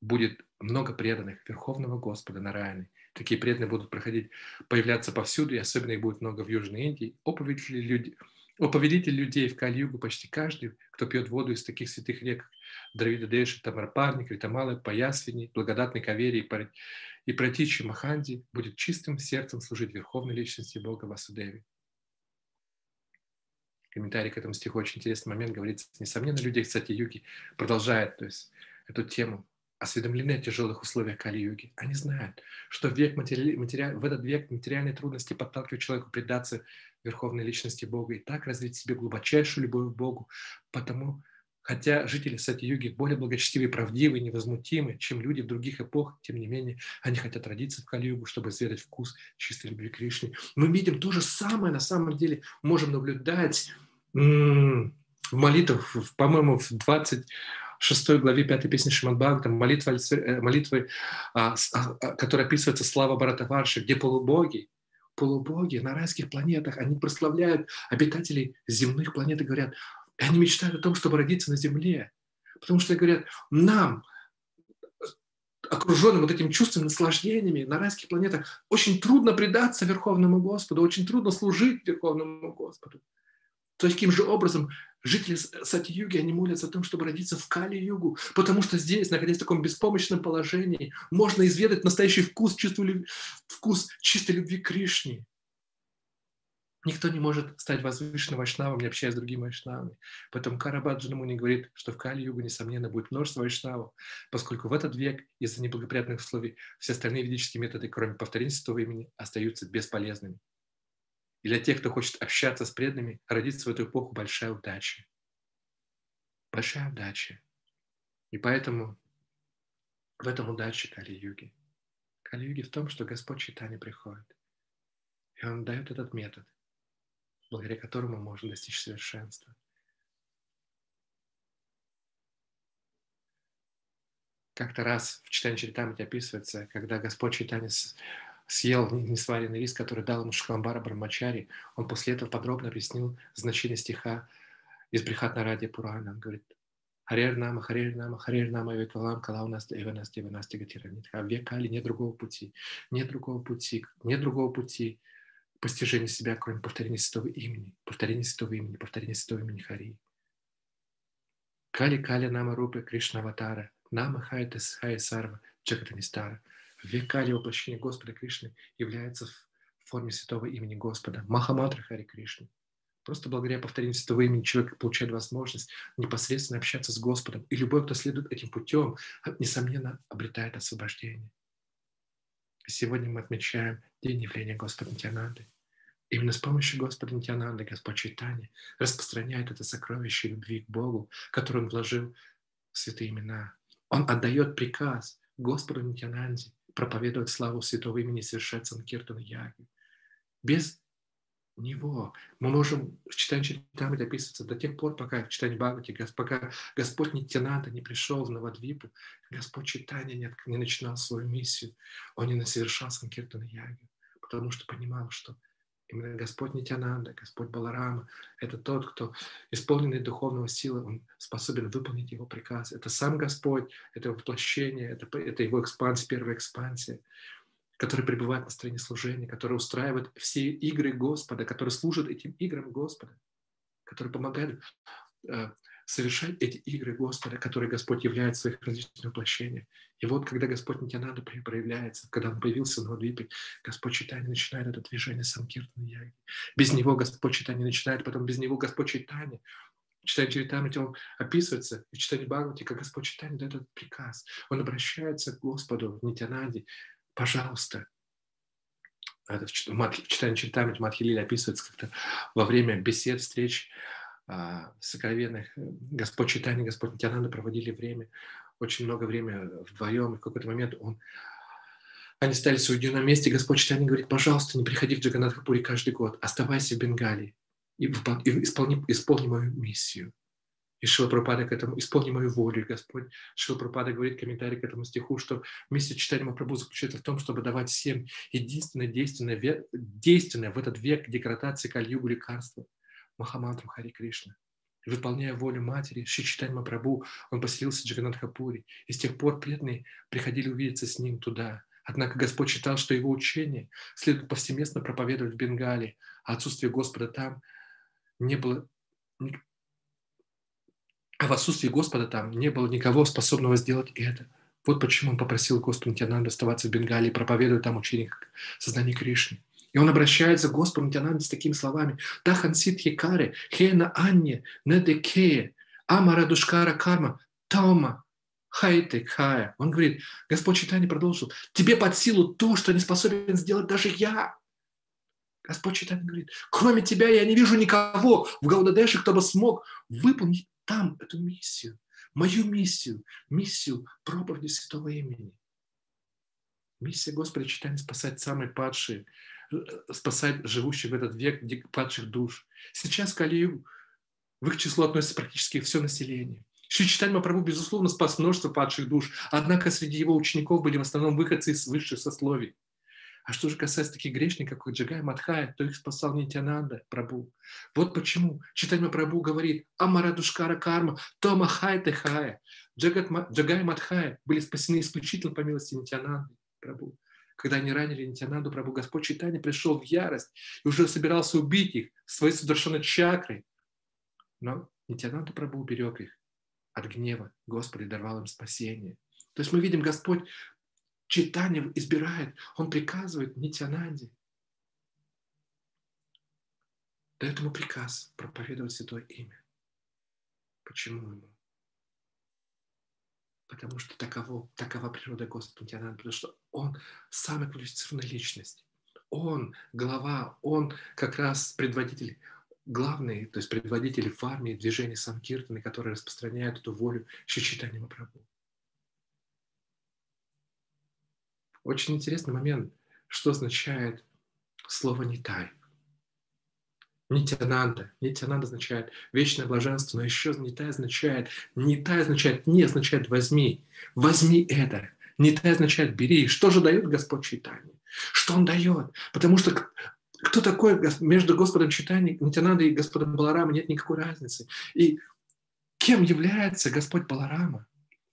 будет много преданных Верховного Господа Нараяны. Такие преданные будут проходить, появляться повсюду, и особенно их будет много в Южной Индии. О повелитель, люди, о повелитель людей в Кали-югу почти каждый, кто пьет воду из таких святых рек, Дравида Деши, Тамарпарни, Критамалы, Паясвини, Благодатный Кавери и, и Маханди, будет чистым сердцем служить Верховной Личности Бога Васудеви комментарий к этому стиху очень интересный момент, говорится, несомненно, люди, кстати, юги продолжают то есть, эту тему, осведомлены о тяжелых условиях Кали-юги. Они знают, что век матери... Матери... в этот век материальные трудности подталкивают человека предаться верховной личности Бога и так развить себе глубочайшую любовь к Богу, потому Хотя жители Сати-Юги более благочестивые, правдивые, невозмутимы, чем люди в других эпох, тем не менее, они хотят родиться в Кали-Югу, чтобы изведать вкус чистой любви к Кришне. Мы видим то же самое, на самом деле, можем наблюдать в молитвах, по-моему, в 26 главе 5 песни Шимадбхагавата, молитва, э, молитвы, а, а, а, которая описывается «Слава Баратаварши», где полубоги, полубоги на райских планетах, они прославляют обитателей земных планет и говорят, они мечтают о том, чтобы родиться на Земле. Потому что говорят, нам, окруженным вот этим чувством, наслаждениями на райских планетах, очень трудно предаться Верховному Господу, очень трудно служить Верховному Господу. Таким же образом жители Сати-Юги, они молятся о том, чтобы родиться в Кали-Югу, потому что здесь, находясь в таком беспомощном положении, можно изведать настоящий вкус, чувству, вкус чистой любви Кришне. Никто не может стать возвышенным вайшнавом, не общаясь с другими вайшнавами. Поэтому Карабаджанаму не говорит, что в Кали-Югу, несомненно, будет множество вайшнавов, поскольку в этот век из-за неблагоприятных условий все остальные ведические методы, кроме повторения святого имени, остаются бесполезными. И для тех, кто хочет общаться с преданными, родиться в эту эпоху большая удача. Большая удача. И поэтому в этом удача Кали-юги. Кали-юги в том, что Господь Читани приходит. И Он дает этот метод, благодаря которому можно достичь совершенства. Как-то раз в читании Чаритамрите описывается, когда Господь Читани съел несваренный рис, который дал ему Шхамбара Брамачари, он после этого подробно объяснил значение стиха из Брихатна Ради Пурана. Он говорит, Харер Нама, Харер Нама, Харер Нама, Векалам, Калаунас, Эванас, Деванас, Тигатиранитха. В Векали нет другого пути, нет другого пути, нет другого пути постижения себя, кроме повторения святого имени, повторения святого имени, повторения святого имени Хари. Кали Кали Нама Рупы Кришна Аватара, Нама Хайтас Хай Сарва, Джагатанистара – Векали воплощение Господа Кришны является в форме святого имени Господа. Махаматра Хари Кришны. Просто благодаря повторению святого имени человек получает возможность непосредственно общаться с Господом. И любой, кто следует этим путем, несомненно, обретает освобождение. Сегодня мы отмечаем день явления Господа Нитянанды. Именно с помощью Господа Нитянанды Господь Чайтани распространяет это сокровище любви к Богу, которое Он вложил в святые имена. Он отдает приказ Господу Нитянанде проповедовать славу святого имени, совершать санкиртан яги. Без него мы можем в читании Читамрит описываться до тех пор, пока в читании Бхагавати, пока Господь Нитянанда не пришел в Навадвипу, Господь Читания не, не начинал свою миссию, Он не совершал санкиртан яги, потому что понимал, что Именно Господь Нитянанда, Господь Баларама – это тот, кто, исполненный духовного силы, он способен выполнить его приказ. Это сам Господь, это воплощение, это, это его экспансия, первая экспансия, который пребывает на стороне служения, который устраивает все игры Господа, который служит этим играм Господа, который помогает э, совершать эти игры Господа, которые Господь являет в своих различных воплощениях. И вот, когда Господь Нитянанда проявляется, когда Он появился на Вадвипе, Господь Читания начинает это движение Самкиртана Яги. Без Него Господь Читания начинает, потом без Него Господь Читания читание Чаритамрити, он описывается в читании Бхагавати, как Господь Читание дает этот приказ. Он обращается к Господу в Нитянанде. Пожалуйста, это в читании Чаритамрити Мадхилили описывается как-то во время бесед, встреч сокровенных. Э, Господь Читания, Господь Нитянанда проводили время, очень много времени вдвоем, и в какой-то момент он они стали в уединенном месте, Господь Читания говорит, пожалуйста, не приходи в Джаганатхапури каждый год, оставайся в Бенгалии и, и исполни, исполни мою миссию. И Шила Пропада к этому, исполни мою волю, Господь. Шила Пропада говорит комментарий к этому стиху, что миссия читания Мапрабху заключается в том, чтобы давать всем единственное действенное, действенное в этот век деградации кальюгу лекарства – Махамантру Хари Кришна. Выполняя волю матери, Шичитань Мапрабху, он поселился в Джаганатхапуре, и с тех пор преданные приходили увидеться с ним туда. Однако Господь считал, что его учение следует повсеместно проповедовать в Бенгале, а отсутствие Господа там не было а в отсутствии Господа там не было никого способного сделать это. Вот почему он попросил Господа Нитянанда оставаться в Бенгалии и проповедовать там учение сознания Кришны. И он обращается к Господу Нитянанде с такими словами. Тахан сит хекаре, хена анне, недекее, амара душкара карма, таума, хайте хая. Он говорит, Господь Читание продолжил, тебе под силу то, что не способен сделать даже я. Господь Читание говорит, кроме тебя я не вижу никого в Гаудадеше, кто бы смог выполнить там эту миссию, мою миссию, миссию проповеди Святого Имени. Миссия Господа Читания спасать самые падшие, спасать живущих в этот век падших душ. Сейчас Калию в их число относится практически все население. Шри Читань Мапрабху, безусловно, спас множество падших душ, однако среди его учеников были в основном выходцы из высших сословий. А что же касается таких грешников, как Джагай Мадхая, то их спасал Нитянанда Прабу. Вот почему Читание Прабу говорит «Амарадушкара карма, то махай техая». Джагай Мадхая были спасены исключительно по милости Нитянанды Прабу. Когда они ранили Нитянанду Прабу, Господь Читания пришел в ярость и уже собирался убить их своей совершенно чакрой. Но Нитянанду Прабу уберег их от гнева. Господи даровал им спасение. То есть мы видим, Господь читание избирает, Он приказывает Нитянанде. Дает ему приказ проповедовать Святое Имя. Почему ему? Потому что таково, такова природа Господа потому что Он самая квалифицированная личность. Он глава, он как раз предводитель, главный, то есть предводитель в армии движения Санкиртаны, который распространяет эту волю Шичитани Мапрабху. Очень интересный момент, что означает слово «нитай». Нитянанда. Нитянанда означает вечное блаженство, но еще нитай означает, нитай означает, не означает возьми. Возьми это. Нитай означает бери. Что же дает Господь читание? Что Он дает? Потому что кто такой между Господом читания, Нитянандой и Господом Баларама нет никакой разницы. И кем является Господь Баларама?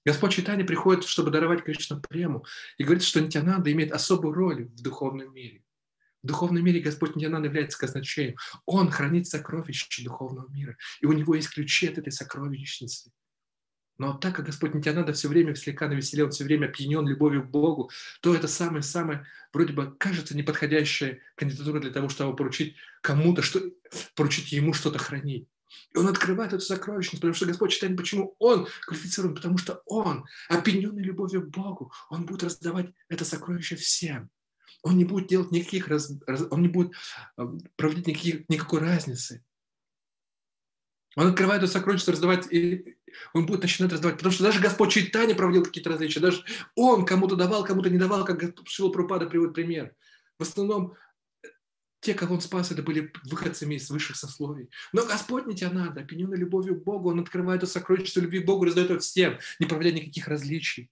Господь Читания приходит, чтобы даровать Кришна прему, и говорит, что Нитянанда имеет особую роль в духовном мире. Духовном мире Господь Нитянанда является казначеем. Он хранит сокровища духовного мира, и у него есть ключи от этой сокровищницы. Но так как Господь Нитянанда все время слегка навеселе, он все время опьянен любовью к Богу, то это самая-самая, вроде бы, кажется, неподходящая кандидатура для того, чтобы поручить кому-то, что, поручить ему что-то хранить. И он открывает эту сокровищницу, потому что Господь читает, почему он квалифицирован, потому что он, опьяненный любовью к Богу, он будет раздавать это сокровище всем. Он не будет делать никаких, раз, он не будет эм, проводить никаких, никакой разницы. Он открывает это сокровище, раздавать, и он будет начинать раздавать. Потому что даже Господь читание проводил какие-то различия. Даже он кому-то давал, кому-то не давал, как Шила Пропада приводит пример. В основном те, кого он спас, это были выходцами из высших сословий. Но Господь не тебя надо, опьяненный любовью к Богу, Он открывает это сокровище любви к Богу, раздает его всем, не проводя никаких различий.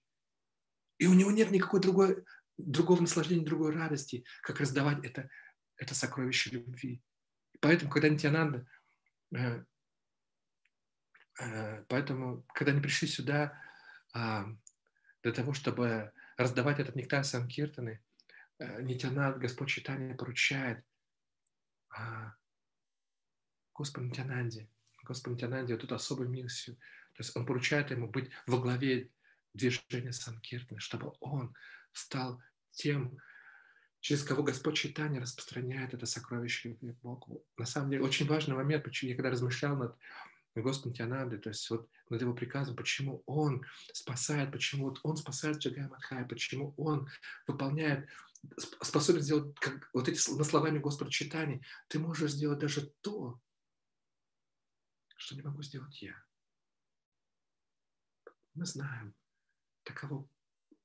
И у него нет никакой другой, другого наслаждения, другой радости, как раздавать это, это сокровище любви. Поэтому, когда Нитянанда, э, э, поэтому, когда они пришли сюда э, для того, чтобы раздавать этот нектар Санкиртаны, э, Господь Читания поручает а, Господь Нитянанде, Господь Нитянанде, вот тут особой милостью. То есть он поручает ему быть во главе движения Санкиртны, чтобы он стал тем, через кого Господь Читание распространяет это сокровище любви к Богу. На самом деле, очень важный момент, почему я когда размышлял над Господом Тиананды, то есть вот над его приказом, почему он спасает, почему вот он спасает Джагая Мадхая, почему он выполняет способен сделать, как вот эти на словами Господа читаний, ты можешь сделать даже то, что не могу сделать я. Мы знаем таково,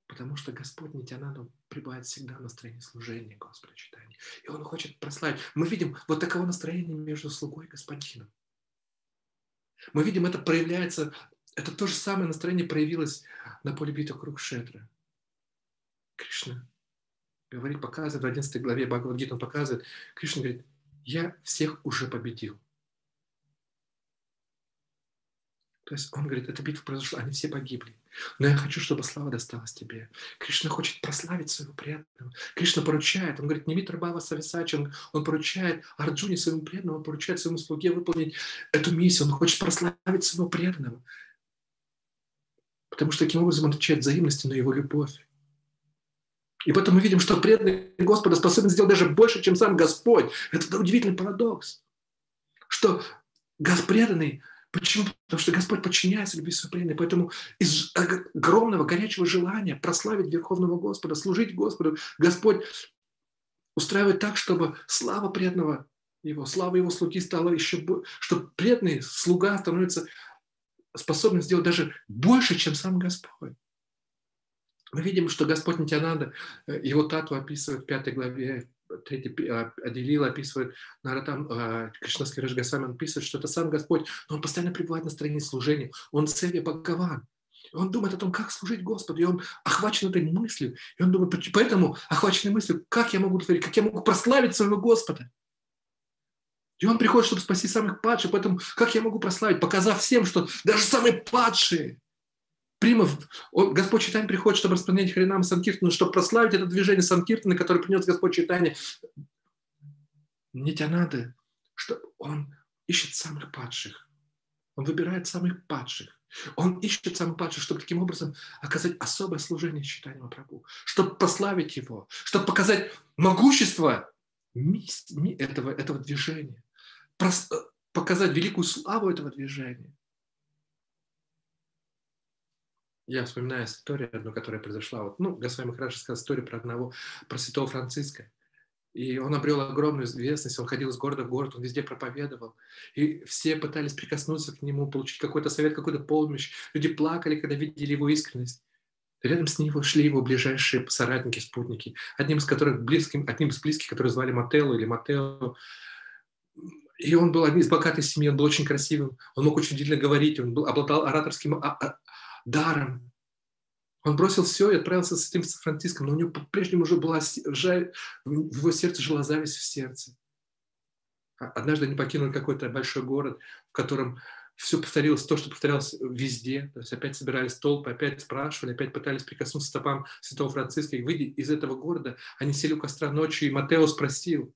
потому что Господь Нитянану пребывает всегда в настроении служения Господа читания. И Он хочет прославить. Мы видим вот таково настроение между слугой и господином. Мы видим, это проявляется, это то же самое настроение проявилось на поле битвы Курукшетра. Кришна говорит, показывает в 11 главе Бхагавадгита, он показывает, Кришна говорит, я всех уже победил. То есть он говорит, эта битва произошла, они все погибли. Но я хочу, чтобы слава досталась тебе. Кришна хочет прославить своего преданного. Кришна поручает, он говорит, не Митрабава Сависачи, он, он поручает Арджуне своему преданному, он поручает своему слуге выполнить эту миссию. Он хочет прославить своего преданного. Потому что таким образом он отвечает взаимности на его любовь. И поэтому мы видим, что преданный Господа способен сделать даже больше, чем сам Господь. Это удивительный парадокс. Что Господь преданный, почему? Потому что Господь подчиняется любви своей преданной. Поэтому из огромного горячего желания прославить Верховного Господа, служить Господу, Господь устраивает так, чтобы слава преданного его, слава его слуги стала еще больше, чтобы преданный слуга становится способен сделать даже больше, чем сам Господь. Мы видим, что Господь Нитянанда, э, его тату описывает в пятой главе, третий а, отделил, описывает Наратам, а, Кришнаский Рашгасами, он описывает, что это сам Господь, но он постоянно пребывает на стороне служения. Он Севи Бхагаван. Он думает о том, как служить Господу, и он охвачен этой мыслью. И он думает, поэтому охваченной мыслью, как я могу творить, как я могу прославить своего Господа. И он приходит, чтобы спасти самых падших, поэтому как я могу прославить, показав всем, что даже самые падшие, Примов, он, Господь Читание приходит, чтобы распространять хренам Санкиртана, чтобы прославить это движение Санкиртана, которое принес Господь Читание. Не тебе надо, что он ищет самых падших. Он выбирает самых падших. Он ищет самых падших, чтобы таким образом оказать особое служение читанию Прабу, чтобы прославить его, чтобы показать могущество этого, этого движения, показать великую славу этого движения. Я вспоминаю историю одну, которая произошла. Вот, ну, Господь Махарадж сказал историю про одного, про святого Франциска. И он обрел огромную известность, он ходил из города в город, он везде проповедовал. И все пытались прикоснуться к нему, получить какой-то совет, какую-то помощь. Люди плакали, когда видели его искренность. Рядом с ним шли его ближайшие соратники, спутники, одним из которых близким, одним из близких, который звали Мателло или Матео. И он был один из богатой семьи, он был очень красивым, он мог очень длинно говорить, он был, обладал ораторским а, а, даром. Он бросил все и отправился с этим Франциском, но у него по-прежнему уже была в его сердце жила зависть в сердце. А однажды они покинули какой-то большой город, в котором все повторилось, то, что повторялось везде. То есть опять собирались толпы, опять спрашивали, опять пытались прикоснуться к стопам святого Франциска. И выйдя из этого города, они сели у костра ночью, и Матео спросил,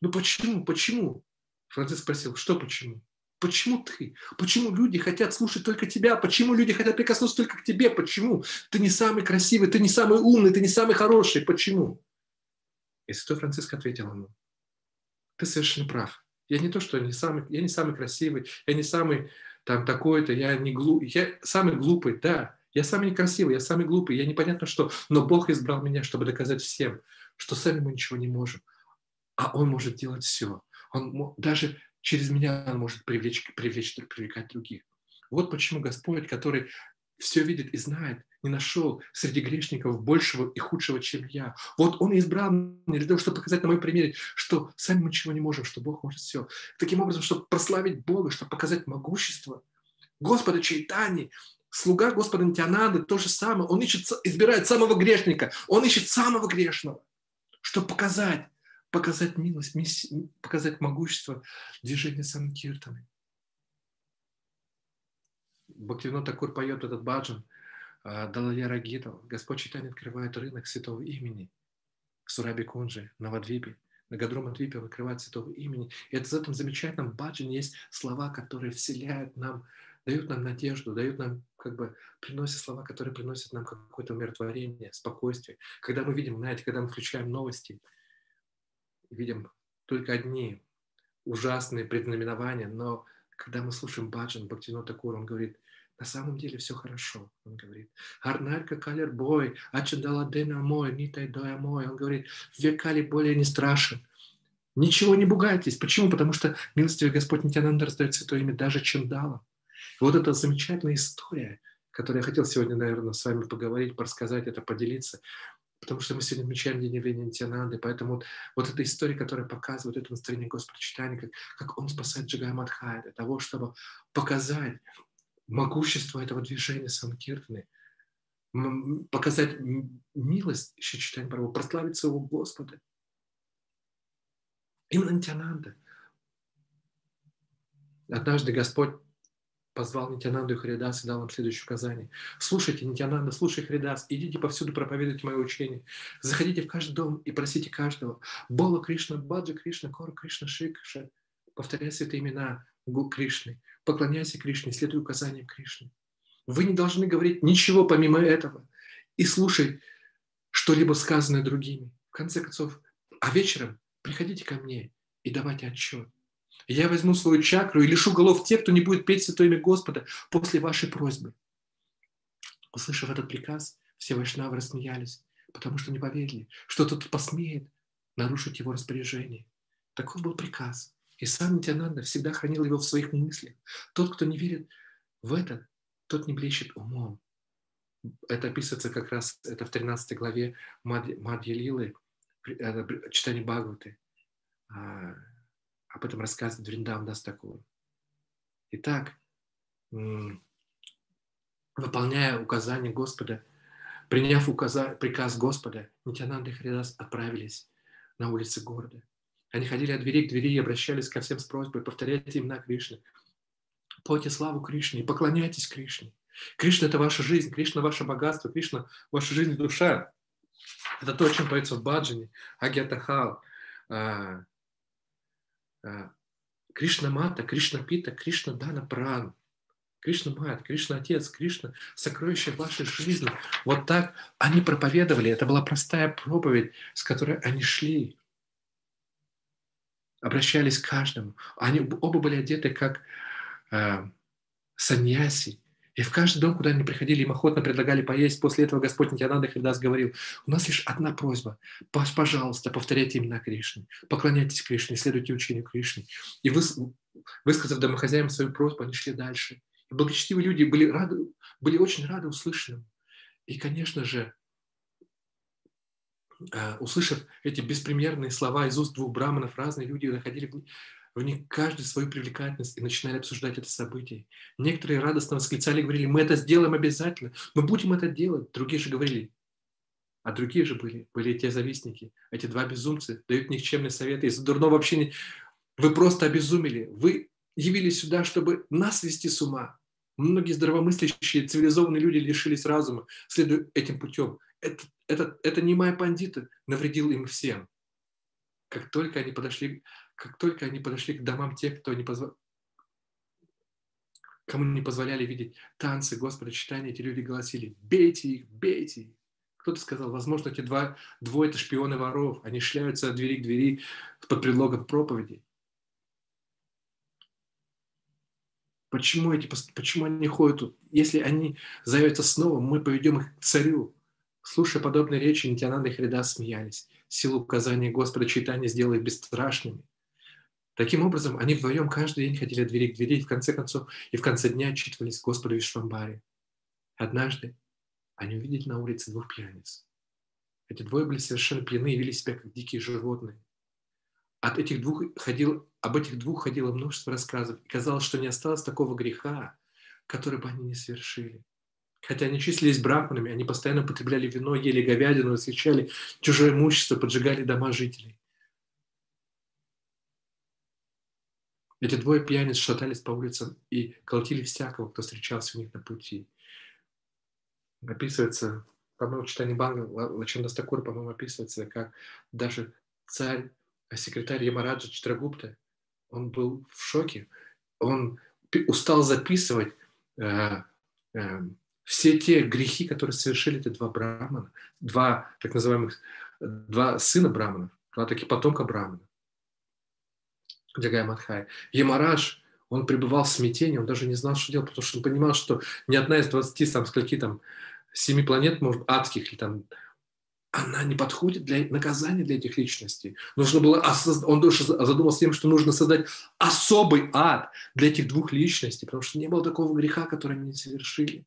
ну почему, почему? Франциск спросил, что почему? Почему ты? Почему люди хотят слушать только тебя? Почему люди хотят прикоснуться только к тебе? Почему? Ты не самый красивый, ты не самый умный, ты не самый хороший. Почему? И святой Франциск ответил ему, ты совершенно прав. Я не то, что не самый, я не самый красивый, я не самый там такой-то, я не глупый, я самый глупый, да, я самый некрасивый, я самый глупый, я непонятно что, но Бог избрал меня, чтобы доказать всем, что сами мы ничего не можем, а Он может делать все. Он даже через меня он может привлечь, привлечь, привлекать других. Вот почему Господь, который все видит и знает, не нашел среди грешников большего и худшего, чем я. Вот Он избрал меня для того, чтобы показать на моем примере, что сами мы ничего не можем, что Бог может все. Таким образом, чтобы прославить Бога, чтобы показать могущество Господа Чайтани, слуга Господа Нитянанды, то же самое. Он ищет, избирает самого грешника, он ищет самого грешного, чтобы показать, показать милость, показать могущество движения Санкиртаны. Бхактивно Такур поет этот баджан а, Далая Рагитал. Господь Читание открывает рынок святого имени в Кунджи, на Вадвипе. На Гадрома Двипе он открывает святого имени. И это в этом замечательном баджане есть слова, которые вселяют нам, дают нам надежду, дают нам, как бы, приносят слова, которые приносят нам какое-то умиротворение, спокойствие. Когда мы видим, знаете, когда мы включаем новости – видим только одни ужасные предзнаменования, но когда мы слушаем Баджан, Бхактино Такур, он говорит, на самом деле все хорошо. Он говорит, Арнарка калер бой, ачадала дена мой, нитай доя мой. Он говорит, векали более не страшен. Ничего не бугайтесь. Почему? Потому что милостивый Господь Нитянанда раздает святое имя даже Чандала. Вот эта замечательная история, которую я хотел сегодня, наверное, с вами поговорить, рассказать это, поделиться потому что мы сегодня отмечаем День явления Нитянанды, поэтому вот, вот эта история, которая показывает это настроение Господа как, как он спасает Джигая Мадхая, для того, чтобы показать могущество этого движения Санкиртаны, показать милость еще читания Прабху, прославить своего Господа. Именно Нитянанда. Однажды Господь позвал Нитянанду и Харидас и дал им следующее указание. Слушайте, Нитянанда, слушай Харидас, идите повсюду проповедуйте мое учение. Заходите в каждый дом и просите каждого. Бола Кришна, Баджа Кришна, Кора Кришна, Шикша. Повторяй святые имена Гу Кришны. Поклоняйся Кришне, следуй указаниям Кришны. Вы не должны говорить ничего помимо этого. И слушай что-либо сказанное другими. В конце концов, а вечером приходите ко мне и давайте отчет. Я возьму свою чакру и лишу голов тех, кто не будет петь святое имя Господа после вашей просьбы. Услышав этот приказ, все вайшнавы рассмеялись, потому что не поверили, что тот посмеет нарушить его распоряжение. Таков был приказ. И сам Нитянанда всегда хранил его в своих мыслях. Тот, кто не верит в это, тот не блещет умом. Это описывается как раз это в 13 главе Мадья Лилы, читание Бхагаваты а, об этом рассказывает Вриндам Дастакур. Итак, выполняя указания Господа, приняв указа, приказ Господа, Нитянанда и Харидас отправились на улицы города. Они ходили от двери к двери и обращались ко всем с просьбой, повторяйте имена Кришны. Пойте славу Кришне и поклоняйтесь Кришне. Кришна – это ваша жизнь, Кришна – ваше богатство, Кришна – ваша жизнь душа. Это то, о чем поется в Баджане, Агьятахал, а, Кришна Мата, Кришна Пита, Кришна Дана Пран. Кришна Мат, Кришна Отец, Кришна – сокровище вашей жизни. Вот так они проповедовали. Это была простая проповедь, с которой они шли. Обращались к каждому. Они оба были одеты как э, саньяси. И в каждый дом, куда они приходили, им охотно предлагали поесть. После этого Господь Нитянанда Хридас говорил, у нас лишь одна просьба. Пожалуйста, повторяйте имена Кришны, поклоняйтесь Кришне, следуйте учению Кришны. И вы, высказав домохозяям свою просьбу, они шли дальше. И благочестивые люди были, рады, были очень рады услышанному. И, конечно же, э, услышав эти беспримерные слова из уст двух браманов, разные люди находили в них каждый свою привлекательность и начинали обсуждать это событие. Некоторые радостно восклицали и говорили, мы это сделаем обязательно, мы будем это делать. Другие же говорили, а другие же были, были те завистники, эти два безумцы, дают никчемные советы, из-за дурного общения вы просто обезумели, вы явились сюда, чтобы нас вести с ума. Многие здравомыслящие, цивилизованные люди лишились разума, следуя этим путем. Это, это, это не моя пандита навредил им всем. Как только они подошли как только они подошли к домам тех, кто не позв... кому не позволяли видеть танцы, Господа, читания, эти люди голосили, бейте их, бейте их. Кто-то сказал, возможно, эти два, двое – это шпионы воров, они шляются от двери к двери под предлогом проповеди. Почему, эти, почему они ходят тут? Если они заявятся снова, мы поведем их к царю. Слушая подобные речи, Нитянанда и Хрида смеялись. Силу указания Господа читания сделает бесстрашными. Таким образом, они вдвоем каждый день ходили от двери к двери, и в конце концов, и в конце дня отчитывались Господу Вишвамбаре. Однажды они увидели на улице двух пьяниц. Эти двое были совершенно пьяны и вели себя как дикие животные. От этих двух ходил, об этих двух ходило множество рассказов, и казалось, что не осталось такого греха, который бы они не совершили. Хотя они числились брахманами, они постоянно употребляли вино, ели говядину, освещали чужое имущество, поджигали дома жителей. Эти двое пьяниц шатались по улицам и колотили всякого, кто встречался у них на пути. Описывается, по-моему, в читании Банга Лачандастакур, по-моему, описывается, как даже царь, а секретарь Ямараджа Читрагупта, он был в шоке. Он устал записывать э, э, все те грехи, которые совершили эти два брамана, два так называемых, два сына браманов, два таких потомка брамана. Джагай Мадхай. Ямараш, он пребывал в смятении, он даже не знал, что делать, потому что он понимал, что ни одна из 20, там, скольки там, семи планет, может, адских, или там, она не подходит для наказания для этих личностей. Нужно было, он тоже задумался тем, что нужно создать особый ад для этих двух личностей, потому что не было такого греха, который они не совершили.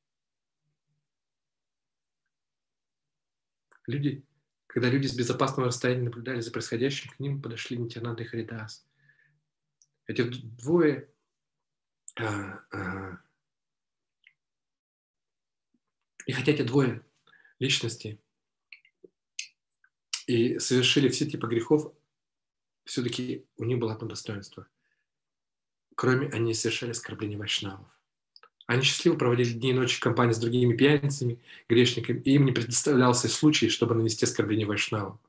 Люди, когда люди с безопасного расстояния наблюдали за происходящим, к ним подошли Нитянанда и Харидас – эти двое а, а, и хотя эти двое личностей и совершили все типы грехов, все-таки у них было одно достоинство. Кроме они совершали оскорбление вайшнавов. Они счастливо проводили дни и ночи в компании с другими пьяницами, грешниками, и им не предоставлялся случай, чтобы нанести оскорбление вайшнавам.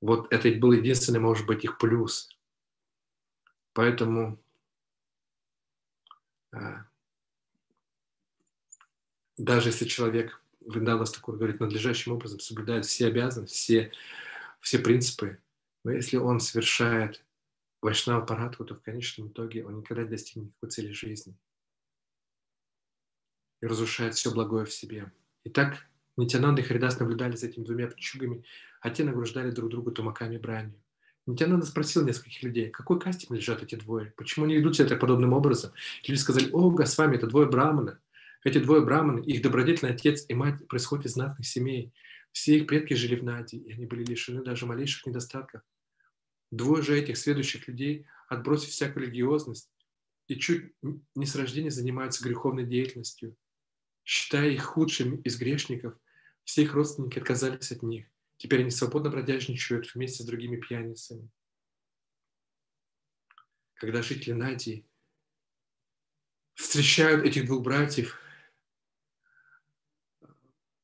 Вот это был единственный, может быть, их плюс. Поэтому а, даже если человек, Вриндавас такой говорит, надлежащим образом соблюдает все обязанности, все, все принципы, но если он совершает вайшнава парадху, то в конечном итоге он никогда не достигнет никакой цели жизни и разрушает все благое в себе. Итак, Нитянанда и Харидас наблюдали за этими двумя пчугами, а те награждали друг друга тумаками бранью. Нитянанда спросил нескольких людей, какой касте лежат эти двое, почему они ведут себя так подобным образом. люди сказали, о, с вами это двое брамана. Эти двое браманы, их добродетельный отец и мать происходят из знатных семей. Все их предки жили в Наде, и они были лишены даже малейших недостатков. Двое же этих следующих людей, отбросив всякую религиозность, и чуть не с рождения занимаются греховной деятельностью. считая их худшими из грешников, все их родственники отказались от них. Теперь они свободно бродяжничают вместе с другими пьяницами. Когда жители Надии встречают этих двух братьев,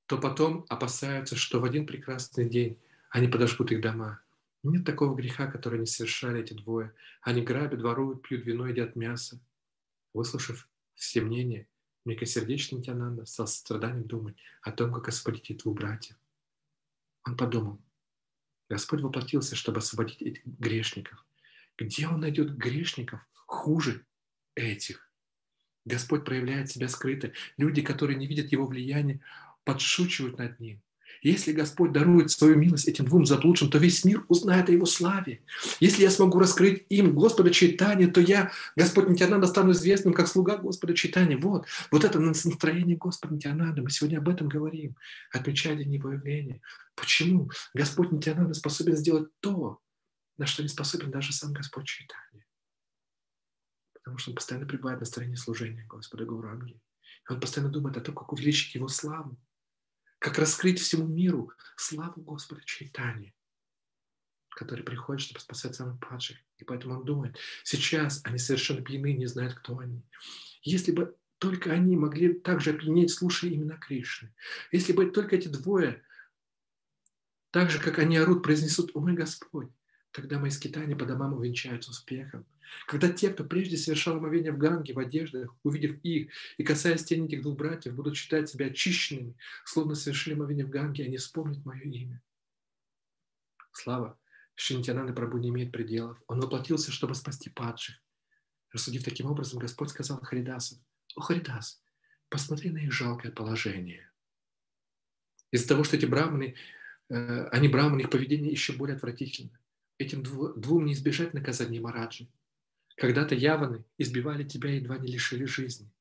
то потом опасаются, что в один прекрасный день они подожгут их дома. Нет такого греха, который не совершали эти двое. Они грабят, воруют, пьют вино, едят мясо. Выслушав все мнения, мягкосердечный Тянанда стал страданием думать о том, как освободить двух братьев. Он подумал, Господь воплотился, чтобы освободить этих грешников. Где он найдет грешников хуже этих? Господь проявляет себя скрыто. Люди, которые не видят его влияния, подшучивают над ним. Если Господь дарует свою милость этим двум заблудшим, то весь мир узнает о Его славе. Если я смогу раскрыть им Господа читания, то я, Господь Нитянанда, стану известным как слуга Господа читания. Вот, вот это настроение Господа Нитянанда. Мы сегодня об этом говорим, отмечая день Его явления. Почему Господь Нитянанда способен сделать то, на что не способен даже сам Господь читания? Потому что Он постоянно пребывает на стороне служения Господа Гауранги. Он постоянно думает о том, как увеличить Его славу как раскрыть всему миру славу Господа Чайтани, который приходит, чтобы спасать самых падших. И поэтому он думает, сейчас они совершенно пьяны, не знают, кто они. Если бы только они могли также опьянеть, слушая имена Кришны. Если бы только эти двое, так же, как они орут, произнесут «О мой Господь», тогда мои скитания по домам увенчаются успехом. Когда те, кто прежде совершал омовение в ганге, в одеждах, увидев их и касаясь тени этих двух братьев, будут считать себя очищенными, словно совершили омовение в ганге, они вспомнят мое имя. Слава Шинтянаны Прабу не имеет пределов. Он воплотился, чтобы спасти падших. Рассудив таким образом, Господь сказал Харидасу, «О, Харидас, посмотри на их жалкое положение». Из-за того, что эти браманы, э, они браманы, их поведение еще более отвратительно. Этим двум не избежать наказания Мараджи. Когда-то яваны избивали тебя и едва не лишили жизни.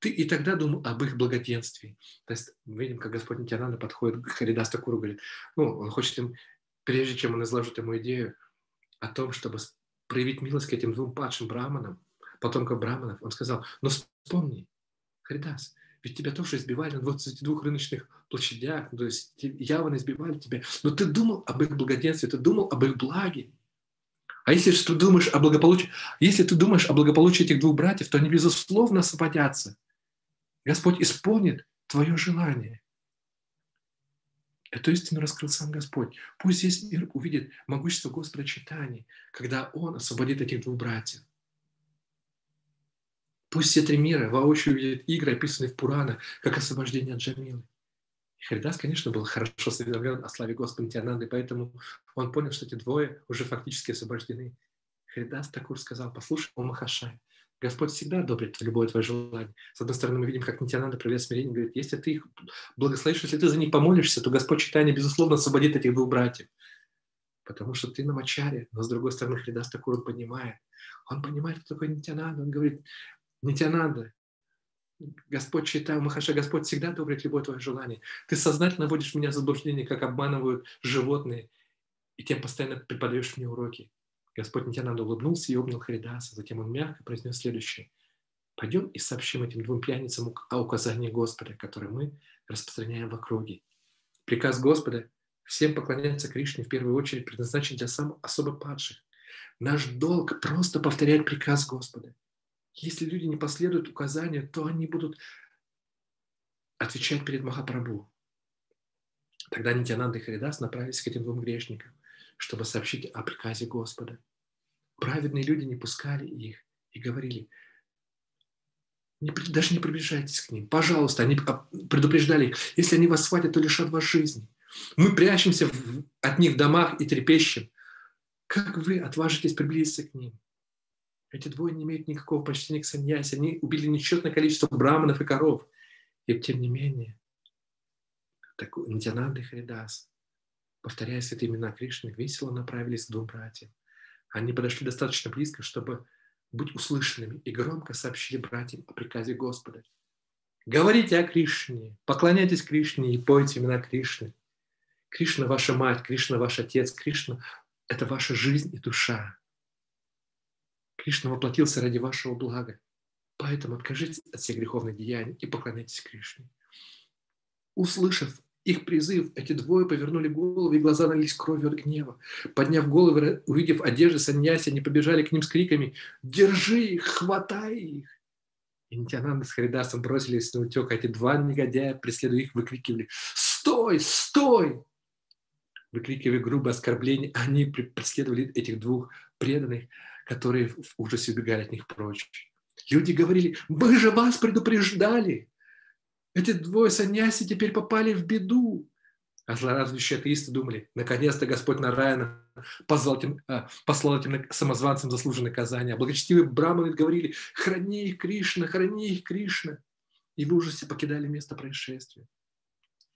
Ты и тогда думал об их благоденствии. То есть мы видим, как Господь Нитянанда подходит к Харидас Такуру, говорит, ну, он хочет им, прежде чем он изложит ему идею о том, чтобы проявить милость к этим двум падшим браманам, потомкам браманов, он сказал, ну вспомни, Харидас, ведь тебя тоже избивали на 22 рыночных площадях, то есть явно избивали тебя, но ты думал об их благоденствии, ты думал об их благе. А если ты думаешь о благополучии, если ты думаешь о благополучии этих двух братьев, то они, безусловно, освободятся. Господь исполнит твое желание. Эту истину раскрыл сам Господь. Пусть весь мир увидит могущество Господа читаний, когда Он освободит этих двух братьев. Пусть все три мира воочию увидят игры, описанные в Пуранах, как освобождение от Джамилы. Харидас, конечно, был хорошо осведомлен о славе Господа Нитянанды, поэтому он понял, что эти двое уже фактически освобождены. Харидас Такур сказал, послушай, о Махашай, Господь всегда одобрит любое твое желание. С одной стороны, мы видим, как Нитянанда проявляет смирение, говорит, если ты их благословишь, если ты за них помолишься, то Господь читание, безусловно, освободит этих двух братьев. Потому что ты на мачаре, но с другой стороны, Харидас Такур он понимает. Он понимает, кто такой Нитянанда. Он говорит, Нитянанда, Господь читаю, Махаша, Господь всегда одобрит любое твое желание. Ты сознательно вводишь меня в заблуждение, как обманывают животные, и тем постоянно преподаешь мне уроки. Господь Нитянанда улыбнулся и обнял Харидаса. Затем он мягко произнес следующее. Пойдем и сообщим этим двум пьяницам о указании Господа, которое мы распространяем в округе. Приказ Господа всем поклоняться Кришне в первую очередь предназначен для самых особо падших. Наш долг просто повторять приказ Господа. Если люди не последуют указанию, то они будут отвечать перед Махапрабху. Тогда Нитянанда и Харидас направились к этим двум грешникам, чтобы сообщить о приказе Господа. Праведные люди не пускали их и говорили, не, даже не приближайтесь к ним, пожалуйста, они предупреждали их, если они вас схватят, то лишат вас жизни. Мы прячемся в, от них в домах и трепещем. Как вы отважитесь приблизиться к ним? Эти двое не имеют никакого почтения к саньясе. Они убили несчетное количество браманов и коров. И тем не менее, так, Нитянанда и Харидас, повторяя святые имена Кришны, весело направились к двум братьям. Они подошли достаточно близко, чтобы быть услышанными, и громко сообщили братьям о приказе Господа. Говорите о Кришне, поклоняйтесь Кришне и пойте имена Кришны. Кришна – ваша мать, Кришна – ваш отец, Кришна – это ваша жизнь и душа. Кришна воплотился ради вашего блага. Поэтому откажитесь от всех греховных деяний и поклоняйтесь Кришне. Услышав их призыв, эти двое повернули головы, и глаза налились кровью от гнева. Подняв головы, увидев одежды саньяси, они побежали к ним с криками «Держи их! Хватай их!» И Нитянанда с Харидасом бросились на утек, а эти два негодяя, преследуя их, выкрикивали «Стой! Стой!» Выкрикивая грубое оскорбление, они преследовали этих двух преданных, которые в ужасе убегали от них прочь. Люди говорили, мы же вас предупреждали. Эти двое саньяси теперь попали в беду. А злорадствующие атеисты думали, наконец-то Господь Нараяна позвал этим, а, послал этим самозванцам заслуженное наказание. А благочестивые браманы говорили, храни их, Кришна, храни их, Кришна. И в ужасе покидали место происшествия.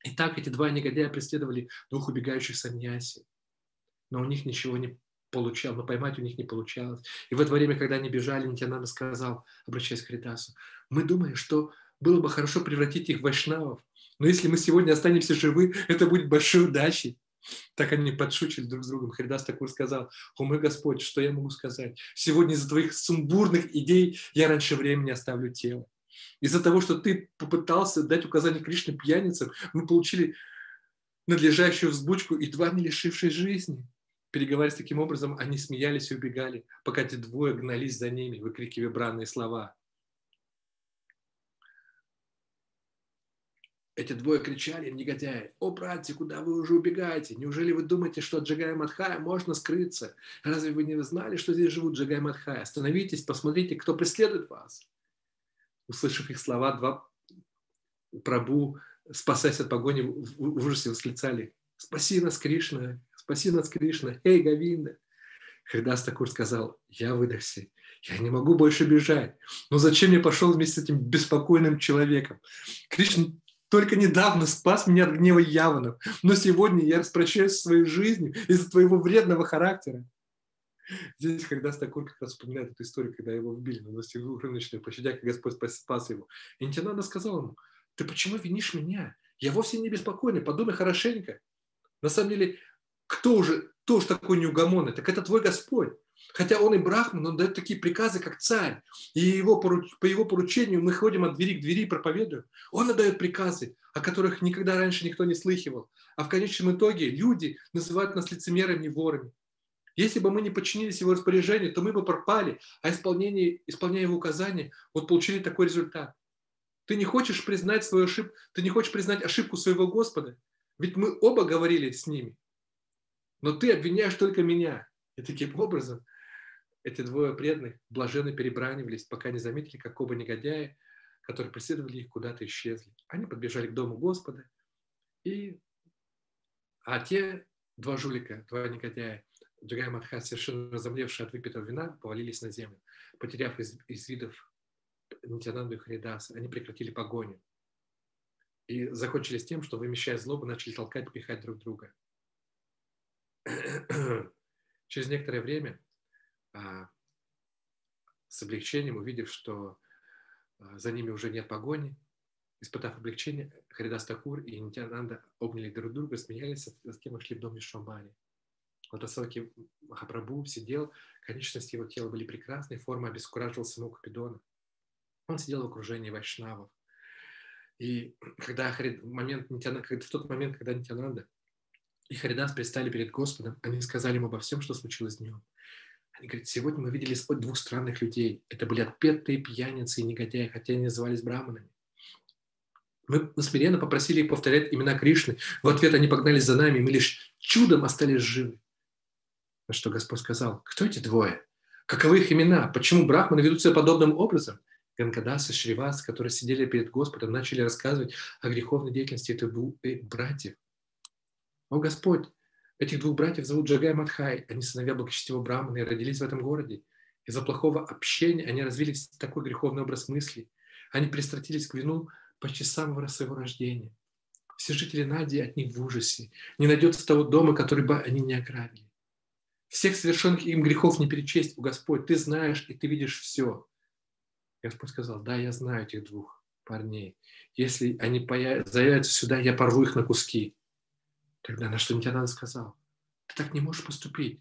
И так эти два негодяя преследовали двух убегающих саньяси. Но у них ничего не получалось, но поймать у них не получалось. И в это время, когда они бежали, Нитянанда сказал, обращаясь к Ритасу, мы думаем, что было бы хорошо превратить их в вайшнавов, но если мы сегодня останемся живы, это будет большой удачей. Так они подшучили друг с другом. Хридас Такур сказал, о мой Господь, что я могу сказать? Сегодня из-за твоих сумбурных идей я раньше времени оставлю тело. Из-за того, что ты попытался дать указание Кришне пьяницам, мы получили надлежащую взбучку, едва не лишившись жизни. Переговариваясь таким образом, они смеялись и убегали, пока эти двое гнались за ними, выкрикивая бранные слова. Эти двое кричали, негодяи, «О, братья, куда вы уже убегаете? Неужели вы думаете, что от Джагая Мадхая можно скрыться? Разве вы не знали, что здесь живут Джагай Мадхая? Остановитесь, посмотрите, кто преследует вас!» Услышав их слова, два прабу, спасаясь от погони, в ужасе восклицали, «Спаси нас, Кришна! Спаси нас, Кришна! Эй, Гавинда!» Хридас Такур сказал, «Я выдохся, я не могу больше бежать. Но зачем я пошел вместе с этим беспокойным человеком? Кришна только недавно спас меня от гнева яванов, но сегодня я распрощаюсь со своей жизнью из-за твоего вредного характера. Здесь, когда Стакур как раз вспоминает эту историю, когда его убили на властивую рыночную площадях, как Господь спас его. И Нитянанда сказал ему, ты почему винишь меня? Я вовсе не беспокойный, подумай хорошенько. На самом деле, кто уже, кто уж такой неугомонный? Так это твой Господь. Хотя он и брахман, он дает такие приказы, как царь. И его, по его поручению мы ходим от двери к двери и проповедуем. Он отдает приказы, о которых никогда раньше никто не слыхивал. А в конечном итоге люди называют нас лицемерами и ворами. Если бы мы не подчинились его распоряжению, то мы бы пропали, а исполнение, исполняя его указания, вот получили такой результат. Ты не хочешь признать свою ошибку, ты не хочешь признать ошибку своего Господа. Ведь мы оба говорили с ними. Но ты обвиняешь только меня. И таким образом эти двое преданных блаженно перебранивались, пока не заметили, как оба негодяя, которые преследовали их, куда-то исчезли. Они подбежали к дому Господа, и... а те два жулика, два негодяя, Джагай Мадха, совершенно разомлевшие от выпитого вина, повалились на землю. Потеряв из, из видов Нитянанду и Харидаса, они прекратили погоню. И закончили с тем, что, вымещая злобу, начали толкать пихать друг друга. (clears throat) Через некоторое время а, с облегчением, увидев, что а, за ними уже нет погони, испытав облегчение, Харидас Такур и Нитянанда обняли друг друга, смеялись, а затем ушли в дом Вишвамбари. Ватасаки Махапрабху сидел, конечности его тела были прекрасные, форма обескураживала самого Купидона. Он сидел в окружении вайшнавов. И (clears throat) когда в, момент, в тот момент, когда Нитянанда и Харидас предстали перед Господом, они сказали ему обо всем, что случилось днем. Они говорят, сегодня мы видели двух странных людей. Это были отпетые пьяницы и негодяи, хотя они назывались браманами. Мы смиренно попросили их повторять имена Кришны. В ответ они погнались за нами, и мы лишь чудом остались живы. На что Господь сказал, кто эти двое? Каковы их имена? Почему брахманы ведут себя подобным образом? Ганкадас и Шривас, которые сидели перед Господом, начали рассказывать о греховной деятельности этих э, братьев. О Господь, Этих двух братьев зовут Джагай Мадхай. Они сыновья благочестивого Брамана и родились в этом городе. Из-за плохого общения они развили такой греховный образ мыслей. Они пристратились к вину почти с самого своего рождения. Все жители Нади от них в ужасе. Не найдется того дома, который бы они не ограбили. Всех совершенных им грехов не перечесть, у Господь. Ты знаешь и ты видишь все. Господь сказал, да, я знаю этих двух парней. Если они заявятся сюда, я порву их на куски. Тогда на что Нитянанда сказал, ты так не можешь поступить.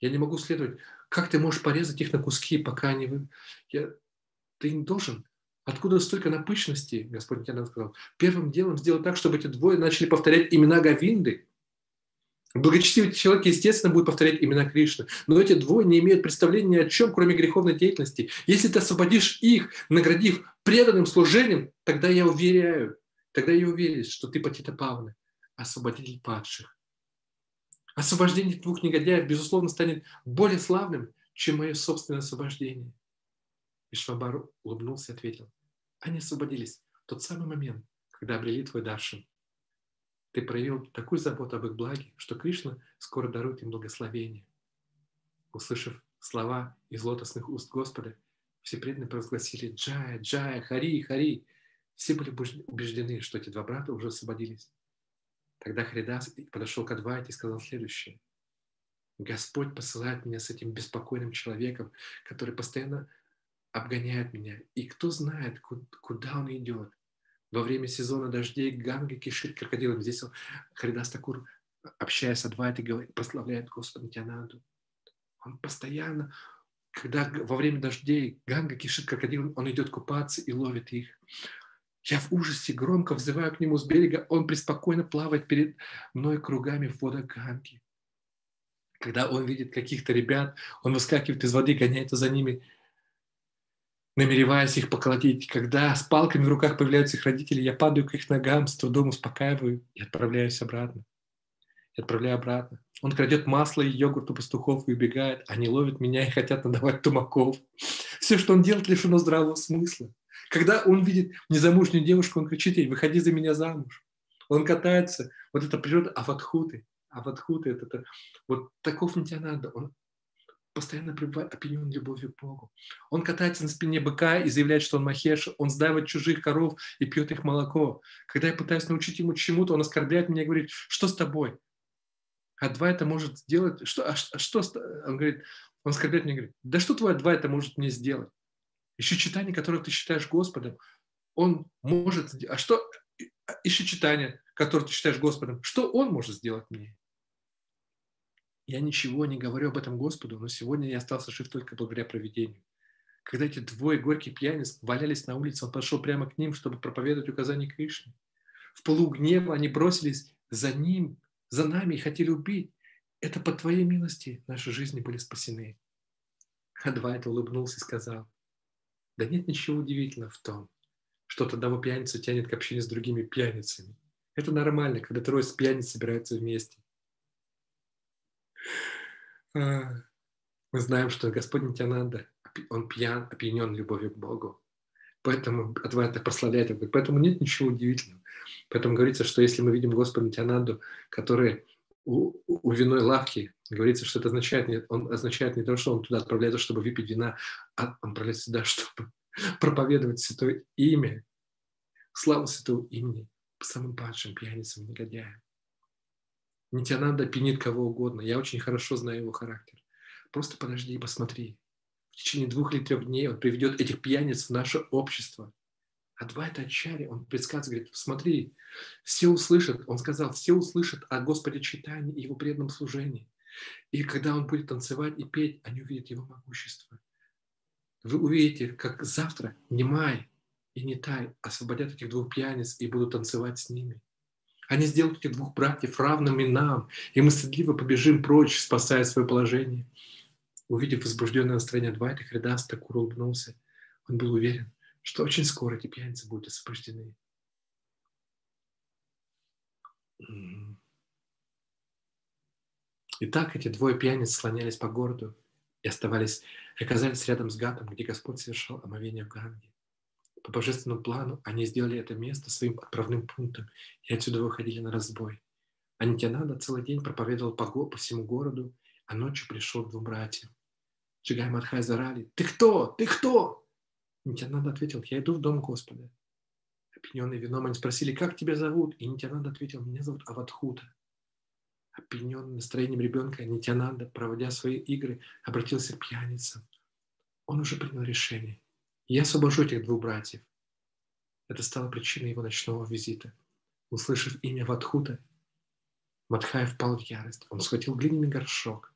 Я не могу следовать. Как ты можешь порезать их на куски, пока они... Я... Ты не должен Откуда столько напыщенности, Господь Нитянанда сказал? Первым делом сделать так, чтобы эти двое начали повторять имена Гавинды. Благочестивый человек, естественно, будет повторять имена Кришны. Но эти двое не имеют представления ни о чем, кроме греховной деятельности. Если ты освободишь их, наградив преданным служением, тогда я уверяю, тогда я уверен, что ты Патита Павна, освободитель падших. Освобождение двух негодяев, безусловно, станет более славным, чем мое собственное освобождение. И Швабар улыбнулся и ответил, они освободились в тот самый момент, когда обрели твой даршин. Ты проявил такую заботу об их благе, что Кришна скоро дарует им благословение. Услышав слова из лотосных уст Господа, все преданные провозгласили «Джая, Джая, Хари, Хари». Все были убеждены, что эти два брата уже освободились. Тогда Харидас подошел к Адвайте и сказал следующее. Господь посылает меня с этим беспокойным человеком, который постоянно обгоняет меня. И кто знает, куда он идет. Во время сезона дождей Ганга кишит крокодилом. Здесь он, Харидас Такур, общаясь с Адвайтой, говорит, прославляет Господа Нитянанду. Он постоянно, когда во время дождей Ганга кишит крокодилом, он идет купаться и ловит их. Я в ужасе громко взываю к нему с берега, он преспокойно плавает перед мной кругами в водах Ганги. Когда он видит каких-то ребят, он выскакивает из воды, гоняется за ними, намереваясь их поколотить. Когда с палками в руках появляются их родители, я падаю к их ногам, с трудом успокаиваю и отправляюсь обратно. И отправляю обратно. Он крадет масло и йогурт у пастухов и убегает. Они ловят меня и хотят надавать тумаков. Все, что он делает, лишено здравого смысла. Когда он видит незамужнюю девушку, он кричит ей, выходи за меня замуж. Он катается. Вот это природа аватхуты. Аватхуты – это, это вот таков надо. Он постоянно пребывает опьянен любовью к Богу. Он катается на спине быка и заявляет, что он махеш, он сдавает чужих коров и пьет их молоко. Когда я пытаюсь научить ему чему-то, он оскорбляет меня и говорит, что с тобой? А два это может сделать? Что, а, а что? Он говорит, он оскорбляет меня и говорит, да что твой два это может мне сделать? Еще читание, которое ты считаешь Господом, он может... А что... Еще читание, которое ты считаешь Господом, что он может сделать мне? Я ничего не говорю об этом Господу, но сегодня я остался жив только благодаря проведению. Когда эти двое горьких пьяниц валялись на улице, он пошел прямо к ним, чтобы проповедовать указания Кришны. В полугнева они бросились за ним, за нами и хотели убить. Это по твоей милости наши жизни были спасены. Адвайт улыбнулся и сказал, да нет ничего удивительного в том, что одного пьяницу тянет к общению с другими пьяницами. Это нормально, когда трое с пьяниц собираются вместе. А, мы знаем, что Господь Нитянанда, он пьян, опьянен любовью к Богу. Поэтому Адвайта прославляет его. Поэтому нет ничего удивительного. Поэтому говорится, что если мы видим Господа Нитянанду, который у, у виной лавки, говорится, что это означает, не, он означает не то, что он туда отправляется, чтобы выпить вина, а он отправляется сюда, (laughs) чтобы проповедовать святое имя, славу святого имени самым падшим пьяницам, негодяям. Нитянанда пьянит кого угодно. Я очень хорошо знаю его характер. Просто подожди и посмотри. В течение двух или трех дней он приведет этих пьяниц в наше общество. А два это Ачари, он предсказывает, говорит, смотри, все услышат, он сказал, все услышат о Господе читании и его преданном служении. И когда он будет танцевать и петь, они увидят его могущество. Вы увидите, как завтра Немай и Нитай освободят этих двух пьяниц и будут танцевать с ними. Они сделают этих двух братьев равными нам, и мы стыдливо побежим прочь, спасая свое положение. Увидев возбужденное настроение Двайта, Хридас Такур улыбнулся. Он был уверен, что очень скоро эти пьяницы будут освобождены. Итак, эти двое пьяниц слонялись по городу и оставались, оказались рядом с Гатом, где Господь совершал омовение в Ганге. По божественному плану они сделали это место своим отправным пунктом и отсюда выходили на разбой. А Нитянанда целый день проповедовал по, по всему городу, а ночью пришел к двум братьям. Джигай Мадхай зарали. «Ты кто? Ты кто?» Нитянанда ответил, «Я иду в дом Господа». Опьяненные вином они спросили, «Как тебя зовут?» И Нитянанда ответил, «Меня зовут Аватхута». Опьяненный настроением ребенка, Нитянанда, проводя свои игры, обратился к пьяницам. Он уже принял решение. Я освобожу этих двух братьев. Это стало причиной его ночного визита. Услышав имя Ватхута, Мадхай впал в ярость. Он схватил глиняный горшок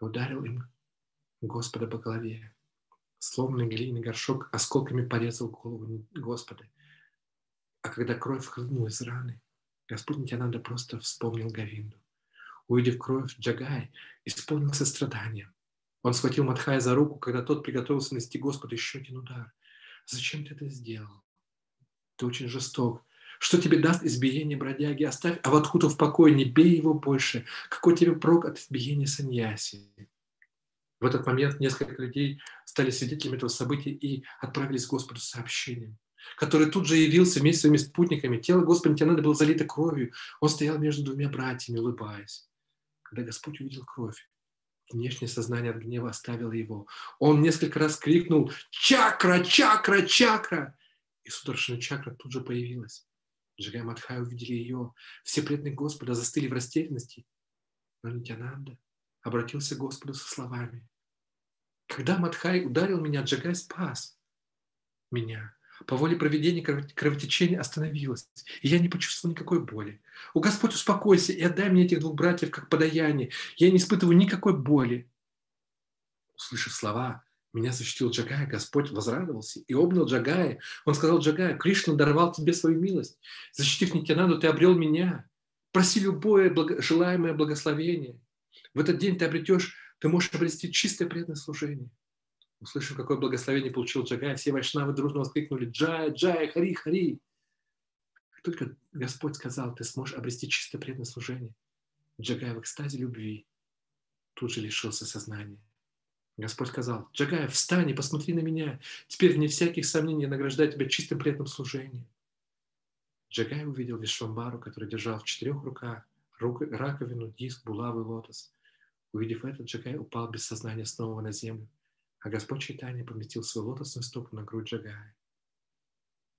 и ударил им Господа по голове. Сломанный глиняный горшок осколками порезал голову Господа. А когда кровь хлынула из раны, Господь Нитянанда просто вспомнил Гавинду. Увидев кровь, Джагай исполнился страданием. Он схватил Мадхая за руку, когда тот приготовился нести Господу еще один удар. «Зачем ты это сделал? Ты очень жесток. Что тебе даст избиение бродяги? Оставь Аватхуту в покое, не бей его больше. Какой тебе прок от избиения саньяси?» В этот момент несколько людей стали свидетелями этого события и отправились к Господу с сообщением, который тут же явился вместе с своими спутниками. Тело Господа Тианада было залито кровью. Он стоял между двумя братьями, улыбаясь. Когда Господь увидел кровь, внешнее сознание от гнева оставило его. Он несколько раз крикнул «Чакра! Чакра! Чакра!» И судорожная чакра тут же появилась. Джагай Мадхай увидели ее. Все преданные Господа застыли в растерянности. Но Нитянанда обратился к Господу со словами. Когда Мадхай ударил меня, Джагай спас меня. По воле проведения кровотечение остановилось, и я не почувствовал никакой боли. «О, Господь, успокойся и отдай мне этих двух братьев как подаяние. Я не испытываю никакой боли». Услышав слова, меня защитил Джагая, Господь возрадовался и обнял Джагая. Он сказал Джагая, Кришна даровал тебе свою милость. Защитив Нитянаду, ты обрел меня. Проси любое благо, желаемое благословение. В этот день ты обретешь, ты можешь обрести чистое преданное служение. Услышав, какое благословение получил Джагай, все вайшнавы дружно воскликнули «Джай, Джай, Хари, Хари!» Как только Господь сказал, ты сможешь обрести чистое преданное служение, Джагай в экстазе любви тут же лишился сознания. Господь сказал, Джагай, встань и посмотри на меня. Теперь, вне всяких сомнений, я награждаю тебя чистым преданным служением. Джагай увидел Вишвамбару, который держал в четырех руках раковину, диск, булавы, лотос. Увидев это, Джагай упал без сознания снова на землю, а Господь Чайтани поместил свою лотосную стопу на грудь Джагая.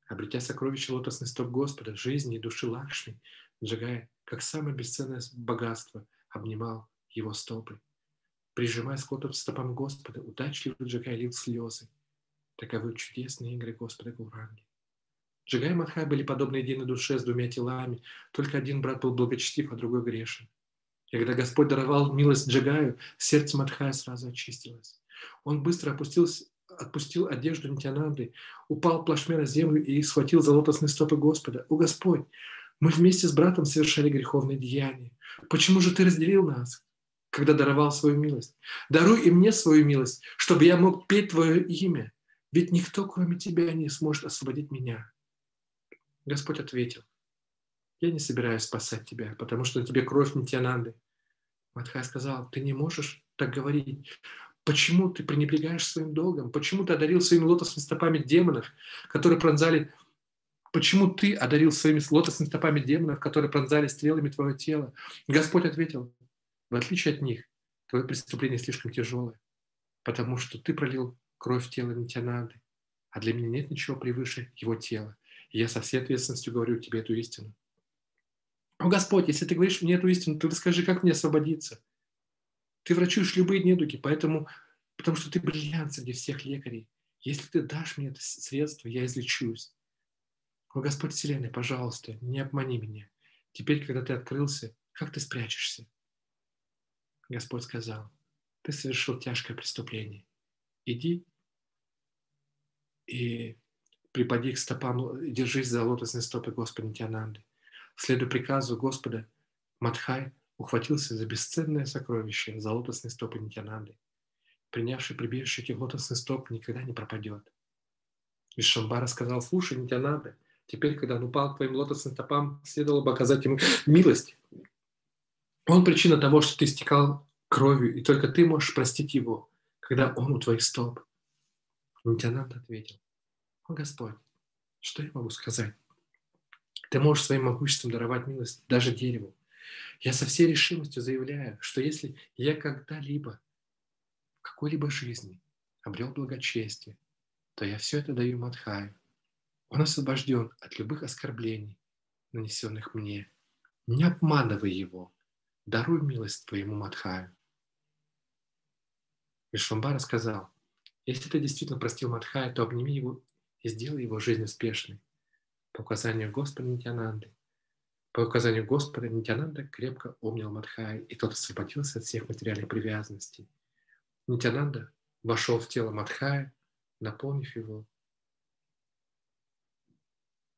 Обретя сокровище лотосный стоп Господа, жизни и души Лакшми, Джагай, как самое бесценное богатство, обнимал его стопы. Прижимаясь к лотосным стопам Господа, удачливый Джагай лил слезы. Таковы чудесные игры Господа Гуранги. Джагай и Мадхай были подобны единой душе с двумя телами, только один брат был благочестив, а другой грешен. И когда Господь даровал милость Джагаю, сердце Мадхая сразу очистилось. Он быстро опустился, отпустил одежду Нитянанды, упал плашмя на землю и схватил за лотосные стопы Господа. «О Господь, мы вместе с братом совершали греховные деяния. Почему же Ты разделил нас, когда даровал свою милость? Даруй и мне свою милость, чтобы я мог петь Твое имя, ведь никто, кроме Тебя, не сможет освободить меня». Господь ответил, я не собираюсь спасать тебя, потому что тебе кровь Нитянанды. Мадхай сказал, ты не можешь так говорить. Почему ты пренебрегаешь своим долгом? Почему ты одарил своими лотосными стопами демонов, которые пронзали... Почему ты одарил своими лотосными стопами демонов, которые пронзали стрелами твое тело? Господь ответил, в отличие от них, твое преступление слишком тяжелое, потому что ты пролил кровь тела Нитянанды, а для меня нет ничего превыше его тела. Я со всей ответственностью говорю тебе эту истину. О, Господь, если ты говоришь мне эту истину, ты расскажи, как мне освободиться. Ты врачуешь любые недуги, поэтому, потому что ты бриллиант среди всех лекарей. Если ты дашь мне это средство, я излечусь. О, Господь Вселенной, пожалуйста, не обмани меня. Теперь, когда ты открылся, как ты спрячешься? Господь сказал, ты совершил тяжкое преступление. Иди и припади к стопам, держись за лотосные стопы Господа Нитянанды. Следуя приказу Господа, Мадхай ухватился за бесценное сокровище, за лотосные стопы Нитянанды. Принявший прибежище этих лотосных стоп никогда не пропадет. Вишамбара сказал, слушай, Нитянанда, теперь, когда он упал к твоим лотосным стопам, следовало бы оказать ему милость. Он причина того, что ты стекал кровью, и только ты можешь простить его, когда он у твоих стоп. Нитянанда ответил, о Господь, что я могу сказать? Ты можешь своим могуществом даровать милость даже дереву. Я со всей решимостью заявляю, что если я когда-либо в какой-либо жизни обрел благочестие, то я все это даю Мадхаю. Он освобожден от любых оскорблений, нанесенных мне. Не обманывай его. Даруй милость твоему Мадхаю. Вишвамбара сказал, если ты действительно простил Мадхая, то обними его и сделай его жизнь успешной по указанию Господа Нитянанды. По указанию Господа Нитянанда крепко обнял Мадхая, и тот освободился от всех материальных привязанностей. Нитянанда вошел в тело Мадхая, наполнив его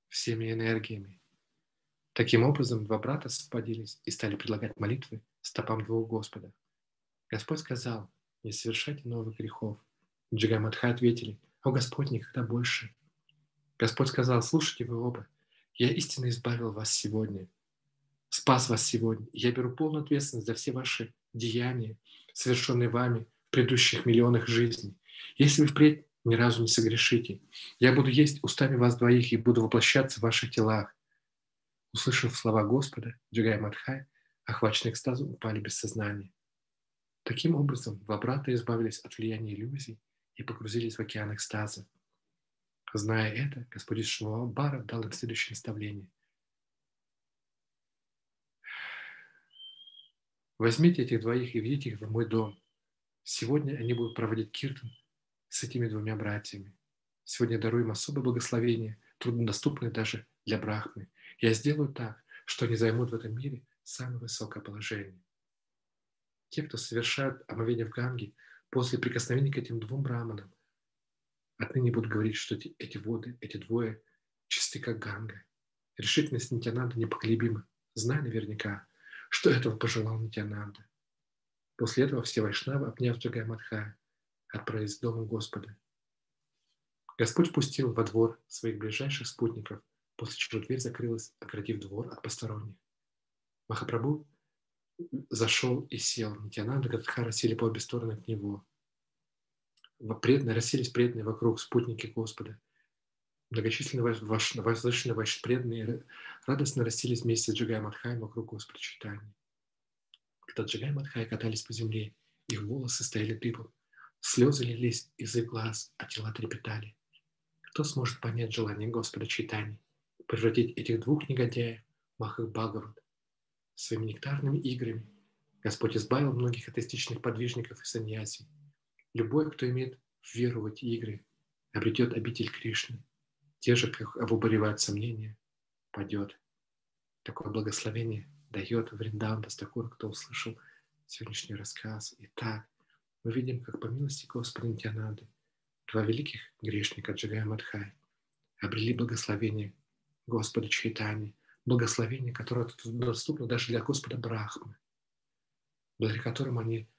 всеми энергиями. Таким образом, два брата совпадились и стали предлагать молитвы стопам двух Господа. Господь сказал, не совершайте новых грехов. Джигамадха ответили, о Господь, никогда больше. Господь сказал, слушайте вы оба, я истинно избавил вас сегодня, спас вас сегодня. Я беру полную ответственность за все ваши деяния, совершенные вами в предыдущих миллионах жизней. Если вы впредь ни разу не согрешите, я буду есть устами вас двоих и буду воплощаться в ваших телах. Услышав слова Господа, Джигай Мадхай, охваченные экстазом, упали без сознания. Таким образом, два брата избавились от влияния иллюзий и погрузились в океан экстаза. Зная это, Господь Шмуабара дал им следующее наставление. Возьмите этих двоих и ведите их в мой дом. Сегодня они будут проводить киртан с этими двумя братьями. Сегодня даруем особое благословение, труднодоступное даже для Брахмы. Я сделаю так, что они займут в этом мире самое высокое положение. Те, кто совершают омовение в Ганге, после прикосновения к этим двум браманам, отныне будут говорить, что эти, эти воды, эти двое чисты, как Ганга. Решительность Нитянанда непоколебима. Знай наверняка, что этого пожелал Нитянанда. После этого все вайшнавы, обняв Джагай Мадхая, отправились в дом Господа. Господь пустил во двор своих ближайших спутников, после чего дверь закрылась, оградив двор от посторонних. Махапрабху зашел и сел. Нитянанда и Гадхара сели по обе стороны от него. Преданные, расселись преданные вокруг, спутники Господа. Многочисленные возвышенные ваши преданные радостно расселись вместе с Джигай Мадхай вокруг Господа Читания. Когда Джигай Мадхай катались по земле, их волосы стояли дыбом, слезы лились из их глаз, а тела трепетали. Кто сможет понять желание Господа Читания, превратить этих двух негодяев Махах Бхагават, своими нектарными играми Господь избавил многих атеистичных подвижников и саньяси. Любой, кто имеет веру в эти игры, обретет обитель Кришны. Те же, как обуборевают сомнения, падет. Такое благословение дает Вриндаван Дастакур, кто услышал сегодняшний рассказ. Итак, мы видим, как по милости Господа Нитянады два великих грешника Джагая Мадхай обрели благословение Господа Чайтани, благословение, которое доступно даже для Господа Брахмы, благодаря которым они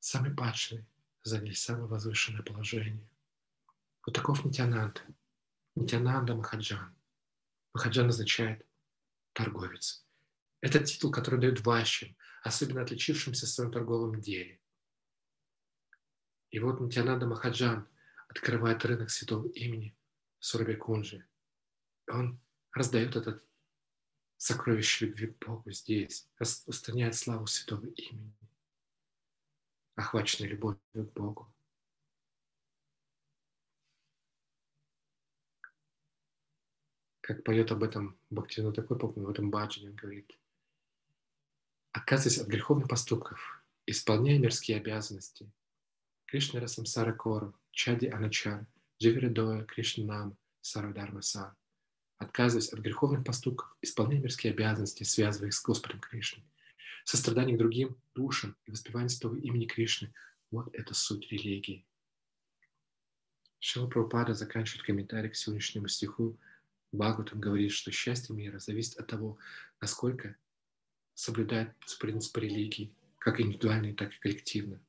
самые падшие заняли самое возвышенное положение. Вот таков Нитянанда. Нитянанда Махаджан. Махаджан означает торговец. Это титул, который дают ващим, особенно отличившимся в своем торговом деле. И вот Нитянанда Махаджан открывает рынок святого имени Сурабекунджи. Он раздает этот сокровище любви к Богу здесь, распространяет славу святого имени, охваченной любовью к Богу. Как поет об этом Бхактина такой помню, в этом баджане, он говорит, отказываясь от греховных поступков, исполняя мирские обязанности, Кришна Расамсара Кору, Чади Аначар, Дживиридоя Кришна Нам, Сарадарма Сар отказываясь от греховных поступков, исполняя мирские обязанности, связываясь с Господом Кришной, сострадание к другим душам и воспевание святого имени Кришны. Вот это суть религии. Шила Прабхупада заканчивает комментарий к сегодняшнему стиху. Бхагаватам говорит, что счастье мира зависит от того, насколько соблюдает принципы религии, как индивидуально, так и коллективно.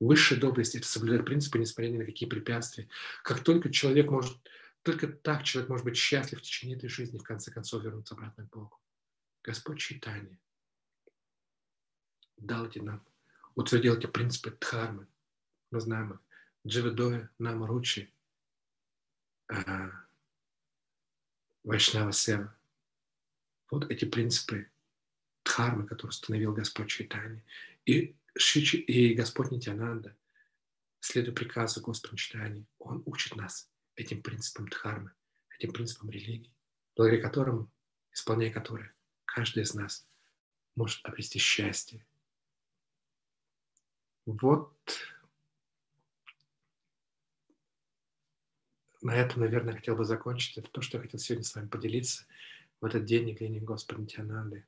Высшая доблесть – это соблюдать принципы, несмотря ни на какие препятствия. Как только человек может только так человек может быть счастлив в течение этой жизни, в конце концов вернуться обратно к Богу. Господь читание дал эти нам, утвердил эти принципы дхармы. Мы знаем их. Дживидоя, Намаручи, а, Вайшнава Сева. Вот эти принципы дхармы, которые установил Господь Чайтани. И, Шичи, и Господь Нитянанда, следуя приказу Господа Чайтани, Он учит нас этим принципам дхармы, этим принципам религии, благодаря которым, исполняя которые, каждый из нас может обрести счастье. Вот на этом, наверное, хотел бы закончить. Это то, что я хотел сегодня с вами поделиться в этот день явления Господа Нитянанды.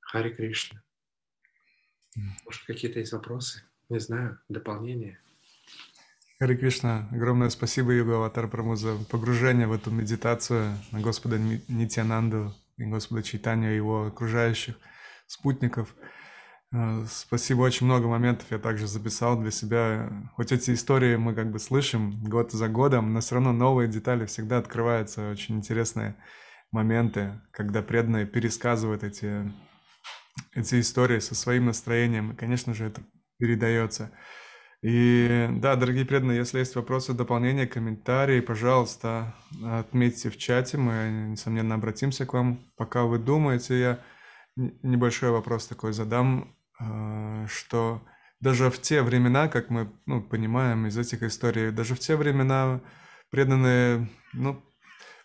Хари Кришна. Может, какие-то есть вопросы? Не знаю, дополнения? Хари Кришна, огромное спасибо, Юга Аватар Праму, за погружение в эту медитацию на Господа Нитянанду и Господа Чайтанью и его окружающих спутников. Э, спасибо, очень много моментов я также записал для себя. Хоть эти истории мы как бы слышим год за годом, но все равно новые детали всегда открываются, очень интересные моменты, когда преданные пересказывают эти, эти истории со своим настроением, и, конечно же, это передается. И да, дорогие преданные, если есть вопросы, дополнения, комментарии, пожалуйста, отметьте в чате, мы, несомненно, обратимся к вам. Пока вы думаете, я небольшой вопрос такой задам. Э, что даже в те времена, как мы ну, понимаем из этих историй, даже в те времена преданные ну,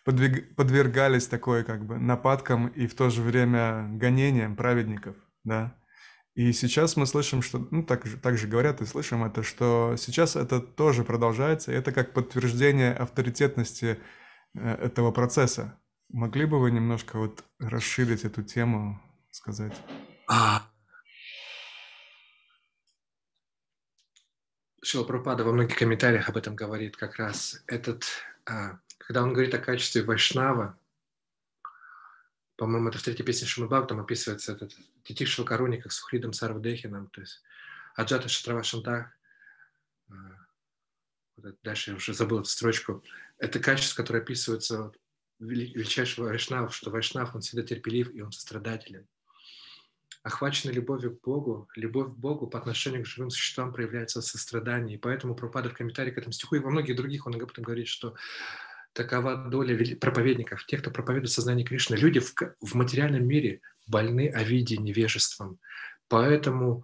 подвиг, подвергались такой как бы нападкам и в то же время гонениям праведников, да. И сейчас мы слышим, что, ну, так же, так же говорят и слышим это, что сейчас это тоже продолжается, и это как подтверждение авторитетности э, этого процесса. Могли бы вы немножко вот расширить эту тему, сказать? Шила Пропада во многих комментариях об этом говорит как раз. Этот, а, когда он говорит о качестве Вайшнава, по-моему, это в третьей песне Шимабав, там описывается этот Титих Шилкаруни, как с Ухридом Сарвдехином, то есть Аджата Шатрава Шантах, а, дальше я уже забыл эту строчку, это качество, которое описывается величайшего Вайшнава, что Вайшнав, он всегда терпелив и он сострадателен. Охваченный любовью к Богу, любовь к Богу по отношению к живым существам проявляется в сострадании. И поэтому Пропада в комментарии к этому стиху и во многих других он об этом говорит, что такова доля проповедников, тех, кто проповедует сознание Кришны. Люди в, в материальном мире больны овидией, невежеством. Поэтому,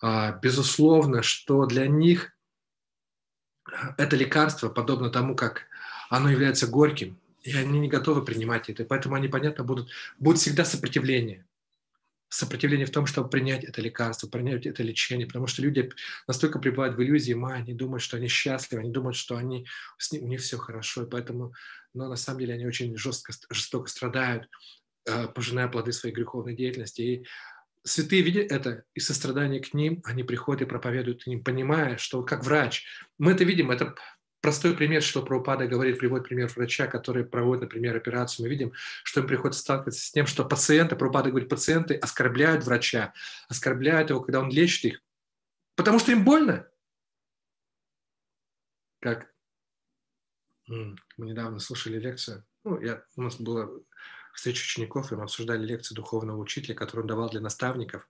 а, безусловно, что для них это лекарство подобно тому, как оно является горьким, и они не готовы принимать это. Поэтому они, понятно, будут, будет всегда сопротивление сопротивление в том, чтобы принять это лекарство, принять это лечение, потому что люди настолько пребывают в иллюзии ума, они думают, что они счастливы, они думают, что они, у них все хорошо, и поэтому, но на самом деле они очень жестко, жестоко страдают, э, пожиная плоды своей греховной деятельности. И святые видят это, и сострадание к ним, они приходят и проповедуют к ним, понимая, что как врач, мы это видим, это Простой пример, что Прабхупада говорит, приводит пример врача, который проводит, например, операцию. Мы видим, что им приходится сталкиваться с тем, что пациенты, Прабхупада говорит, пациенты оскорбляют врача, оскорбляют его, когда он лечит их, потому что им больно. Как мы недавно слушали лекцию, ну, я, у нас была встреча учеников, и мы обсуждали лекцию духовного учителя, которую он давал для наставников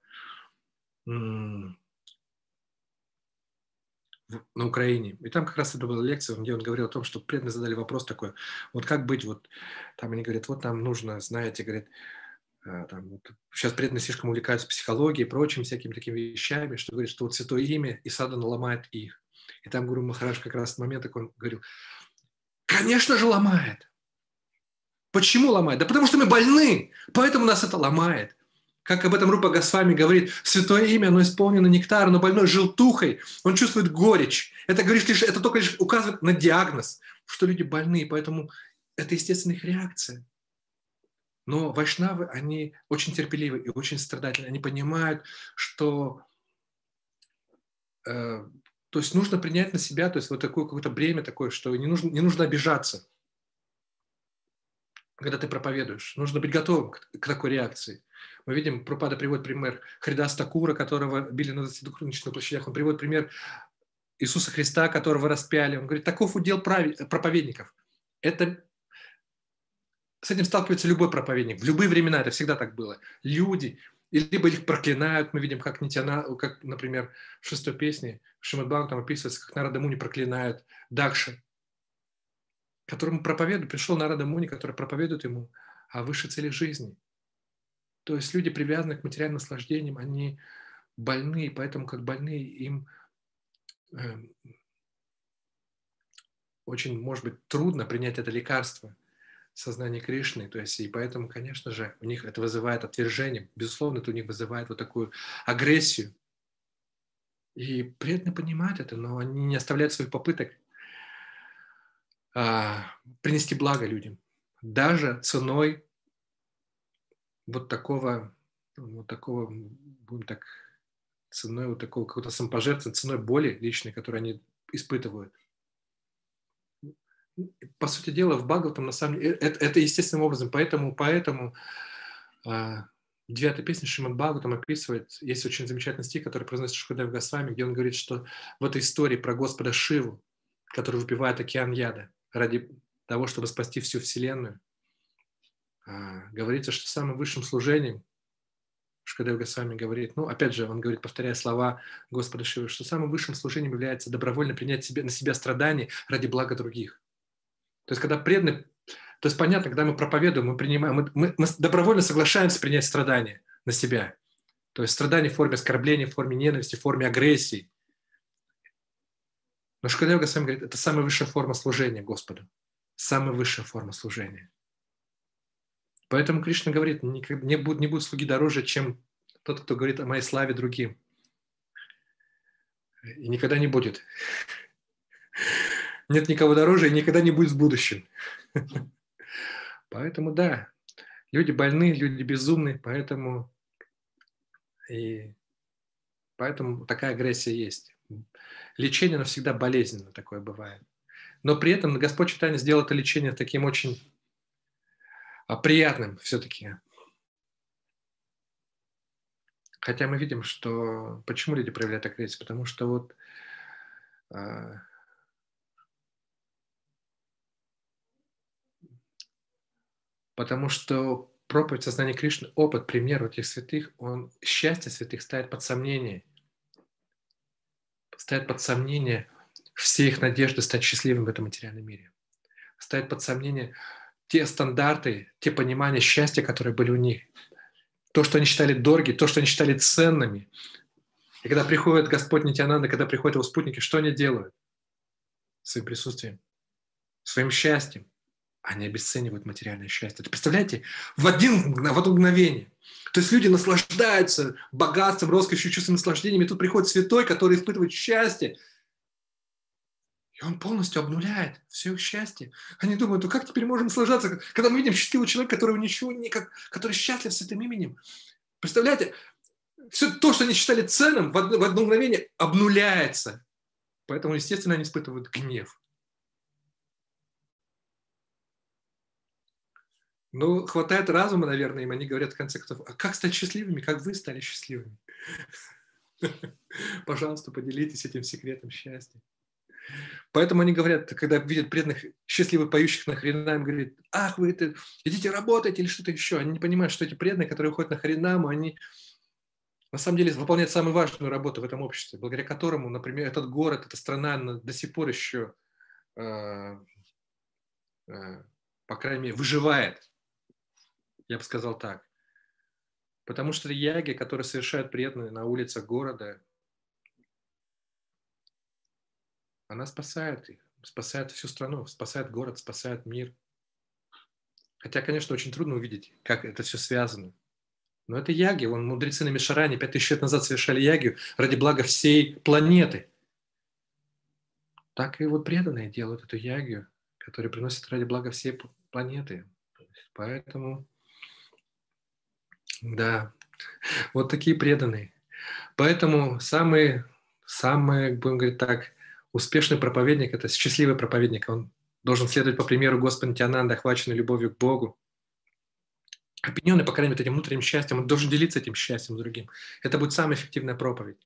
на Украине. И там как раз это была лекция, где он говорил о том, что преданные задали вопрос такой, вот как быть, вот там они говорят, вот нам нужно, знаете, говорят, э, там, вот, сейчас преданные слишком увлекаются психологией и прочим всякими такими вещами, что говорит, что вот святое имя и Садан ломает их. И там Гуру Махараш как раз в момент, как он говорил, конечно же ломает. Почему ломает? Да потому что мы больны, поэтому нас это ломает. Как об этом Рупа Госвами говорит, святое имя, оно исполнено нектаром, но больной желтухой, он чувствует горечь. Это, говоришь, лишь, это только лишь указывает на диагноз, что люди больны, поэтому это естественная их реакция. Но вайшнавы, они очень терпеливы и очень страдательны. Они понимают, что э, то есть нужно принять на себя то есть вот такое какое-то бремя такое, что не нужно, не нужно обижаться, когда ты проповедуешь. Нужно быть готовым к, к такой реакции. Мы видим, Пропада приводит пример Хридаса Такура, которого били на 22 площадях. Он приводит пример Иисуса Христа, которого распяли. Он говорит, таков удел проповедников. Это с этим сталкивается любой проповедник. В любые времена это всегда так было. Люди, либо их проклинают, мы видим, как Нитяна, как, например, в шестой песне Шимадбан там описывается, как Нарада Муни проклинают Дакша, которому проповедует, пришел Нарада Муни, который проповедует ему о высшей цели жизни – то есть люди, привязанные к материальным наслаждениям, они больны, поэтому как больные им э, очень, может быть, трудно принять это лекарство сознания Кришны. То есть, и поэтому, конечно же, у них это вызывает отвержение. Безусловно, это у них вызывает вот такую агрессию. И приятно понимать это, но они не оставляют своих попыток а, принести благо людям. Даже ценой вот такого, вот такого, будем так, ценой вот такого какого-то самопожертвования, ценой боли личной, которую они испытывают. По сути дела, в Бхагаватам на самом деле это, это естественным образом, поэтому, поэтому а, девятая песня Шримад Бхагаватам описывает, есть очень замечательный стих, который произносит Шукадев Госвами, где он говорит, что в этой истории про Господа Шиву, который выпивает океан яда ради того, чтобы спасти всю Вселенную, говорится, что самым высшим служением Шкадев Госвами говорит, ну, опять же, он говорит, повторяя слова Господа Шивы, что самым высшим служением является добровольно принять себе, на себя страдания ради блага других. То есть, когда преданный, то есть, понятно, когда мы проповедуем, мы принимаем, мы, мы, мы добровольно соглашаемся принять страдания на себя. То есть, страдания в форме оскорбления, в форме ненависти, в форме агрессии. Но Шкадев Госвами говорит, это самая высшая форма служения Господу. Самая высшая форма служения. Поэтому Кришна говорит, не будут, не будут слуги дороже, чем тот, кто говорит о моей славе другим. И никогда не будет. (laughs) Нет никого дороже и никогда не будет в будущем. (laughs) Поэтому да, люди больны, люди безумны, поэтому и поэтому такая агрессия есть. Лечение навсегда болезненно такое бывает. Но при этом Господь Читание сделал это лечение таким очень приятным все-таки. Хотя мы видим, что почему люди проявляют агрессию, потому что вот а, потому что проповедь сознания Кришны, опыт, пример этих святых, он счастье святых ставит под сомнение, ставит под сомнение все их надежды стать счастливым в этом материальном мире, ставит под сомнение те стандарты, те понимания счастья, которые были у них, то, что они считали дороги, то, что они считали ценными. И когда приходит Господь Нитянанда, когда приходят его спутники, что они делают своим присутствием, своим счастьем? Они обесценивают материальное счастье. Это представляете? В, один, в одно мгновение. То есть люди наслаждаются богатством, роскошью, чувством наслаждением, и тут приходит святой, который испытывает счастье, и он полностью обнуляет все их счастье. Они думают, ну как теперь можем наслаждаться, когда мы видим счастливого человека, которого ничего не, как, который счастлив с этим именем. Представляете, все то, что они считали ценным, в одно, в одно мгновение обнуляется. Поэтому, естественно, они испытывают гнев. Ну, хватает разума, наверное, им они говорят в конце концов, а как стать счастливыми, как вы стали счастливыми? (laughs) Пожалуйста, поделитесь этим секретом счастья. Поэтому они говорят, когда видят преданных, счастливых поющих на Харинам, говорят, ах, вы это, идите работать или что-то еще. Они не понимают, что эти преданные, которые уходят на Харинаму, они на самом деле выполняют самую важную работу в этом обществе, благодаря которому, например, этот город, эта страна до сих пор еще, э, э, по крайней мере, выживает. Я бы сказал так. Потому что яги, которые совершают преданные на улицах города, Она спасает их, спасает всю страну, спасает город, спасает мир. Хотя, конечно, очень трудно увидеть, как это все связано. Но это яги. Вон, мудрецы на Мишаране пять тысяч лет назад совершали ягию ради блага всей планеты. Так и вот преданные делают эту ягию, которая приносит ради блага всей планеты. Поэтому, да, (laughs) вот такие преданные. Поэтому самые, самые, будем говорить так, Успешный проповедник – это счастливый проповедник. Он должен следовать по примеру Господа Тиананда, охваченный любовью к Богу. Опьяненный, по крайней мере, этим внутренним счастьем, он должен делиться этим счастьем с другим. Это будет самая эффективная проповедь.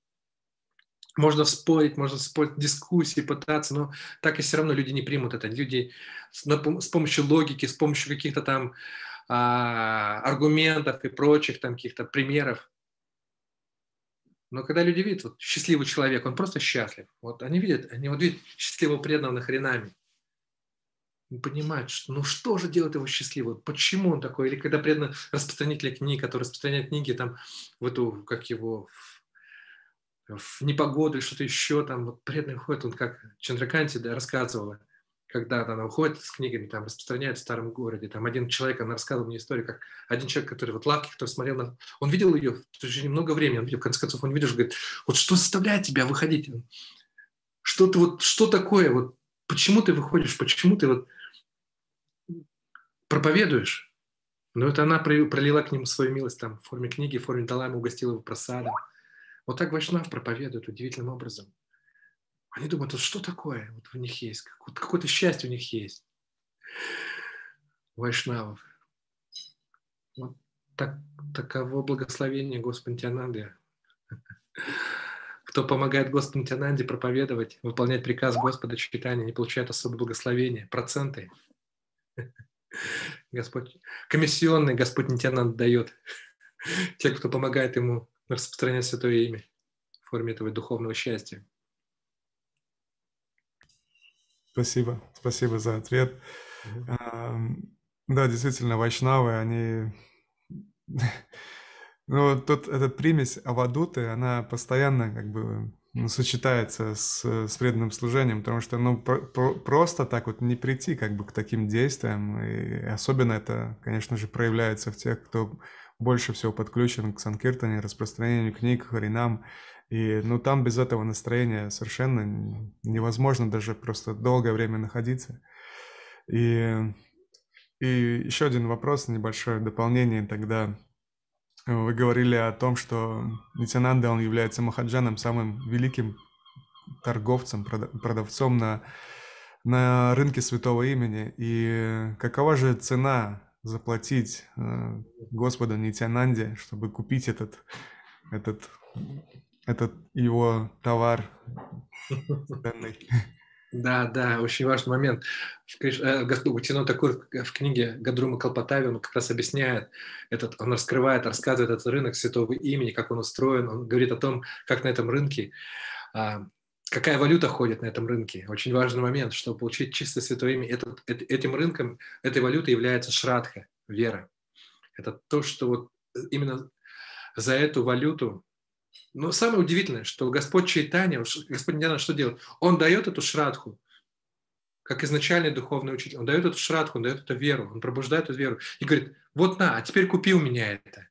Можно спорить, можно спорить, дискуссии пытаться, но так и все равно люди не примут это. Люди с, помощью логики, с помощью каких-то там а, аргументов и прочих там каких-то примеров но когда люди видят, вот счастливый человек, он просто счастлив. Вот они видят, они вот видят счастливого преданного на хренами. Понимают, что ну что же делает его счастливым, почему он такой, или когда преданно распространители книг, которые распространяют книги там в эту, как его, в, непогоду или что-то еще, там вот преданный ходит, он как Чандраканти да, рассказывала, когда она уходит с книгами, там распространяет в старом городе, там один человек, она рассказывала мне историю, как один человек, который вот лавки, который смотрел на... Он видел ее в течение много времени, он видел, в конце концов, он видел, говорит, вот что заставляет тебя выходить? Что ты вот, что такое, вот почему ты выходишь, почему ты вот проповедуешь? Но это она пролила к нему свою милость там в форме книги, в форме дала ему, угостила его просадом. Вот так Вайшнав проповедует удивительным образом. Они думают, вот что такое вот у них есть, какое-то счастье у них есть. Вайшнавов. Вот так, таково благословение Господа Тянанды. Кто помогает Господу Тянанде проповедовать, выполнять приказ Господа читания, не получает особое благословение, проценты. Господь, комиссионный Господь Нитянанд дает те, кто помогает ему распространять Святое Имя в форме этого духовного счастья. Спасибо, спасибо за ответ. Mm-hmm. Да, действительно, вайшнавы, они... (laughs) Ну, тут эта примесь авадуты, она постоянно как бы ну, сочетается с, с преданным служением, потому что, ну, про, про, просто так вот не прийти как бы к таким действиям, и особенно это, конечно же, проявляется в тех, кто больше всего подключен к санкиртане, распространению книг, харинам, и, ну, там без этого настроения совершенно невозможно даже просто долгое время находиться. И и еще один вопрос, небольшое дополнение тогда. Вы говорили о том, что Нитянанда, он является Махаджаном, самым великим торговцем, продавцом на, на рынке святого имени. И какова же цена заплатить э, Господу Нитянанде, чтобы купить этот, этот, этот его товар? Да, да, очень важный момент. Гутино такой в книге Гадрума Калпатави, он как раз объясняет, этот, он раскрывает, рассказывает этот рынок святого имени, как он устроен, он говорит о том, как на этом рынке, а, какая валюта ходит на этом рынке. Очень важный момент, чтобы получить чистое святое имя. Этот, этим рынком, этой валютой является шрадха, вера. Это то, что вот именно за эту валюту но самое удивительное, что Господь Чайтанья, Господь Нитянанда что делает? Он дает эту шрадху, как изначальный духовный учитель. Он дает эту шрадху, он дает эту веру, он пробуждает эту веру и говорит, вот на, а теперь купи у меня это.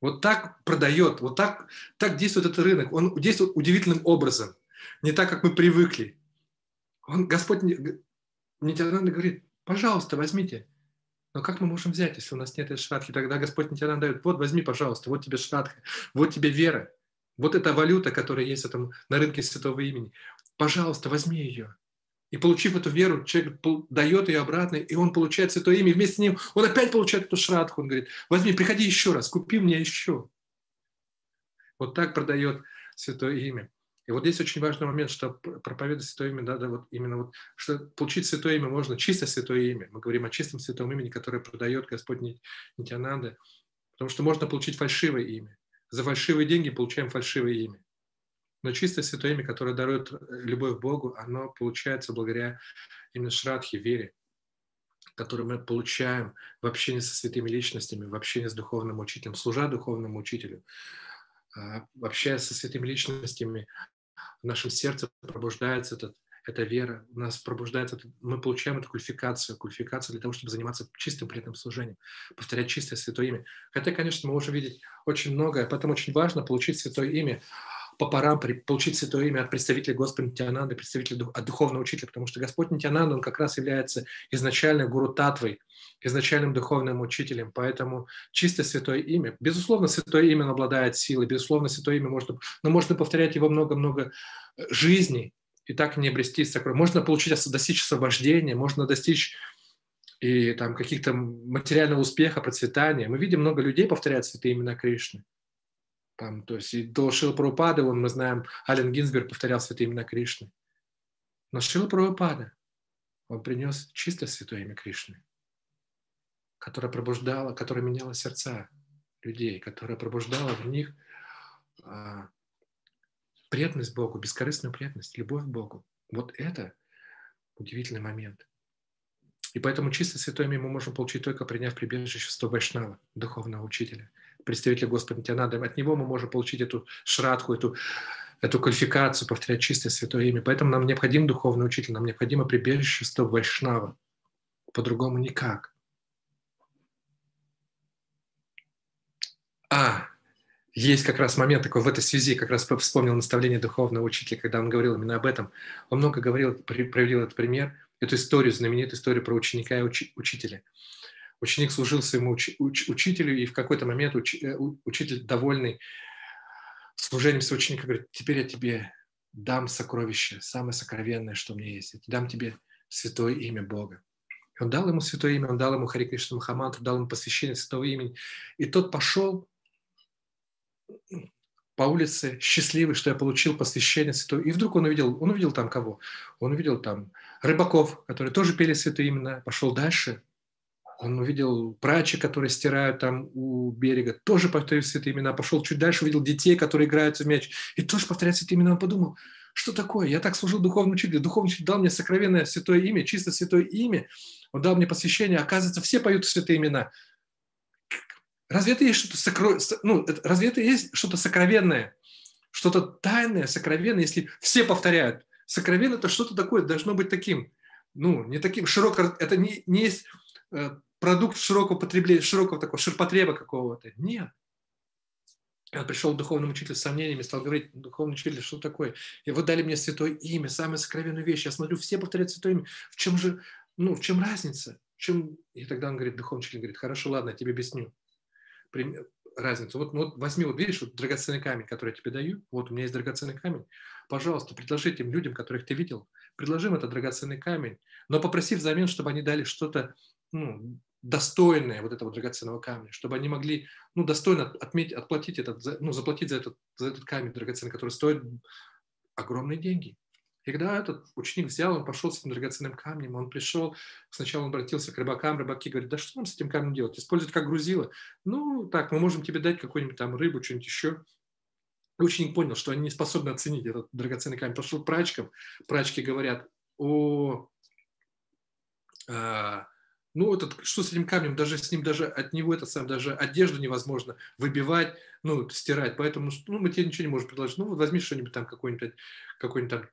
Вот так продает, вот так, так действует этот рынок. Он действует удивительным образом, не так, как мы привыкли. Он, Господь Нитянанда говорит, пожалуйста, возьмите, но как мы можем взять, если у нас нет этой шрадхи? Тогда Господь не тебя дает. Вот, возьми, пожалуйста, вот тебе шрадха, вот тебе вера. Вот эта валюта, которая есть этом, на рынке святого имени. Пожалуйста, возьми ее. И получив эту веру, человек дает ее обратно, и он получает святое имя. Вместе с ним он опять получает эту шрадху. Он говорит, возьми, приходи еще раз, купи мне еще. Вот так продает святое имя. И вот здесь очень важный момент, что проповедовать Святое Имя, надо вот именно вот, что получить Святое Имя можно, чисто Святое Имя. Мы говорим о чистом Святом Имени, которое продает Господь Нитянанда, потому что можно получить фальшивое имя. За фальшивые деньги получаем фальшивое имя. Но чистое Святое Имя, которое дарует э, любовь Богу, оно получается благодаря именно шрадхе, вере, которую мы получаем в общении со святыми личностями, в общении с духовным учителем, служа духовному учителю, а, общаясь со святыми личностями, в нашем сердце пробуждается этот, эта вера, у нас пробуждается, мы получаем эту квалификацию, квалификацию для того, чтобы заниматься чистым преданным служением, повторять чистое святое имя. Хотя, конечно, мы можем видеть очень многое, поэтому очень важно получить святое имя по парам, получить святое имя от представителя Господа Нитянанды, представителя от духовного учителя, потому что Господь Нитянанда, он как раз является изначально гуру Татвой, изначальным духовным учителем, поэтому чисто святое имя, безусловно, святое имя обладает силой, безусловно, святое имя можно, но можно повторять его много-много э, жизней, и так не обрести сокровищ. Можно получить, достичь освобождения, можно достичь и там каких-то материального успеха, процветания. Мы видим много людей повторяют святые имена Кришны. Там, то есть и до Шила Прабхупады, вон, мы знаем, Ален Гинзберг повторял святые имена Кришны. Но Шила Прабхупада, он принес чисто святое имя Кришны которая пробуждала, которая меняла сердца людей, которая пробуждала в них а, преданность Богу, бескорыстную преданность, любовь к Богу. Вот это удивительный момент. И поэтому чисто святое имя мы можем получить только приняв прибежище Вайшнава, духовного учителя, представителя Господа. От него мы можем получить эту шрадху, эту, эту квалификацию, повторять чистое святое имя. Поэтому нам необходим духовный учитель, нам необходимо прибежище Вайшнава. По-другому никак. А, есть как раз момент такой в этой связи, как раз вспомнил наставление духовного учителя, когда он говорил именно об этом. Он много говорил, проявил этот пример, эту историю, знаменитую историю про ученика и уч, учителя. Ученик служил своему уч, уч, учителю, и в какой-то момент уч, э, учитель, довольный служением своего ученика, говорит, теперь я тебе дам сокровище, самое сокровенное, что у меня есть. Я дам тебе святое имя Бога. Он дал ему святое имя, он дал ему Хари Кришна Махамантру, дал ему посвящение святого имени. И тот пошел по улице счастливый, что я получил посвящение святого. И вдруг он увидел, он увидел там кого? Он увидел там рыбаков, которые тоже пели святое имя. Пошел дальше, он увидел прачи, которые стирают там у берега, тоже повторяют святые имена. Пошел чуть дальше, увидел детей, которые играют в мяч, и тоже повторяют святые имена. Он подумал, что такое? Я так служил духовному учителю. Духовный учитель дал мне сокровенное святое имя, чисто святое имя. Он дал мне посвящение. Оказывается, все поют святые имена. Разве это есть что-то сокро... ну, разве это есть что-то сокровенное? Что-то тайное, сокровенное, если все повторяют. Сокровенное – это что-то такое, должно быть таким. Ну, не таким широко, это не, не есть э, продукт широкого потребления, широкого такого ширпотреба какого-то. Нет. Он пришел к духовному учителю с сомнениями, стал говорить, духовный учитель, что такое? И вы дали мне святое имя, самое сокровенную вещь. Я смотрю, все повторяют святое имя. В чем же, ну, в чем разница? В чем... И тогда он говорит, духовный учитель говорит, хорошо, ладно, я тебе объясню разницу. Вот, вот возьми, вот видишь, вот драгоценный камень, который я тебе даю, вот у меня есть драгоценный камень, пожалуйста, предложи тем людям, которых ты видел, предложи им этот драгоценный камень, но попроси взамен, чтобы они дали что-то ну, достойное вот этого драгоценного камня, чтобы они могли ну, достойно отметить, отплатить этот, ну, заплатить за этот, за этот камень драгоценный, который стоит огромные деньги. И когда этот ученик взял, он пошел с этим драгоценным камнем, он пришел, сначала он обратился к рыбакам, рыбаки говорят, да что нам с этим камнем делать, использовать как грузило? Ну, так, мы можем тебе дать какую-нибудь там рыбу, что-нибудь еще. И ученик понял, что они не способны оценить этот драгоценный камень. Пошел к прачкам, прачки говорят, о, а, ну, этот, что с этим камнем, даже с ним, даже от него это сам, даже одежду невозможно выбивать, ну, стирать, поэтому, ну, мы тебе ничего не можем предложить, ну, возьми что-нибудь там, какой-нибудь, какой-нибудь там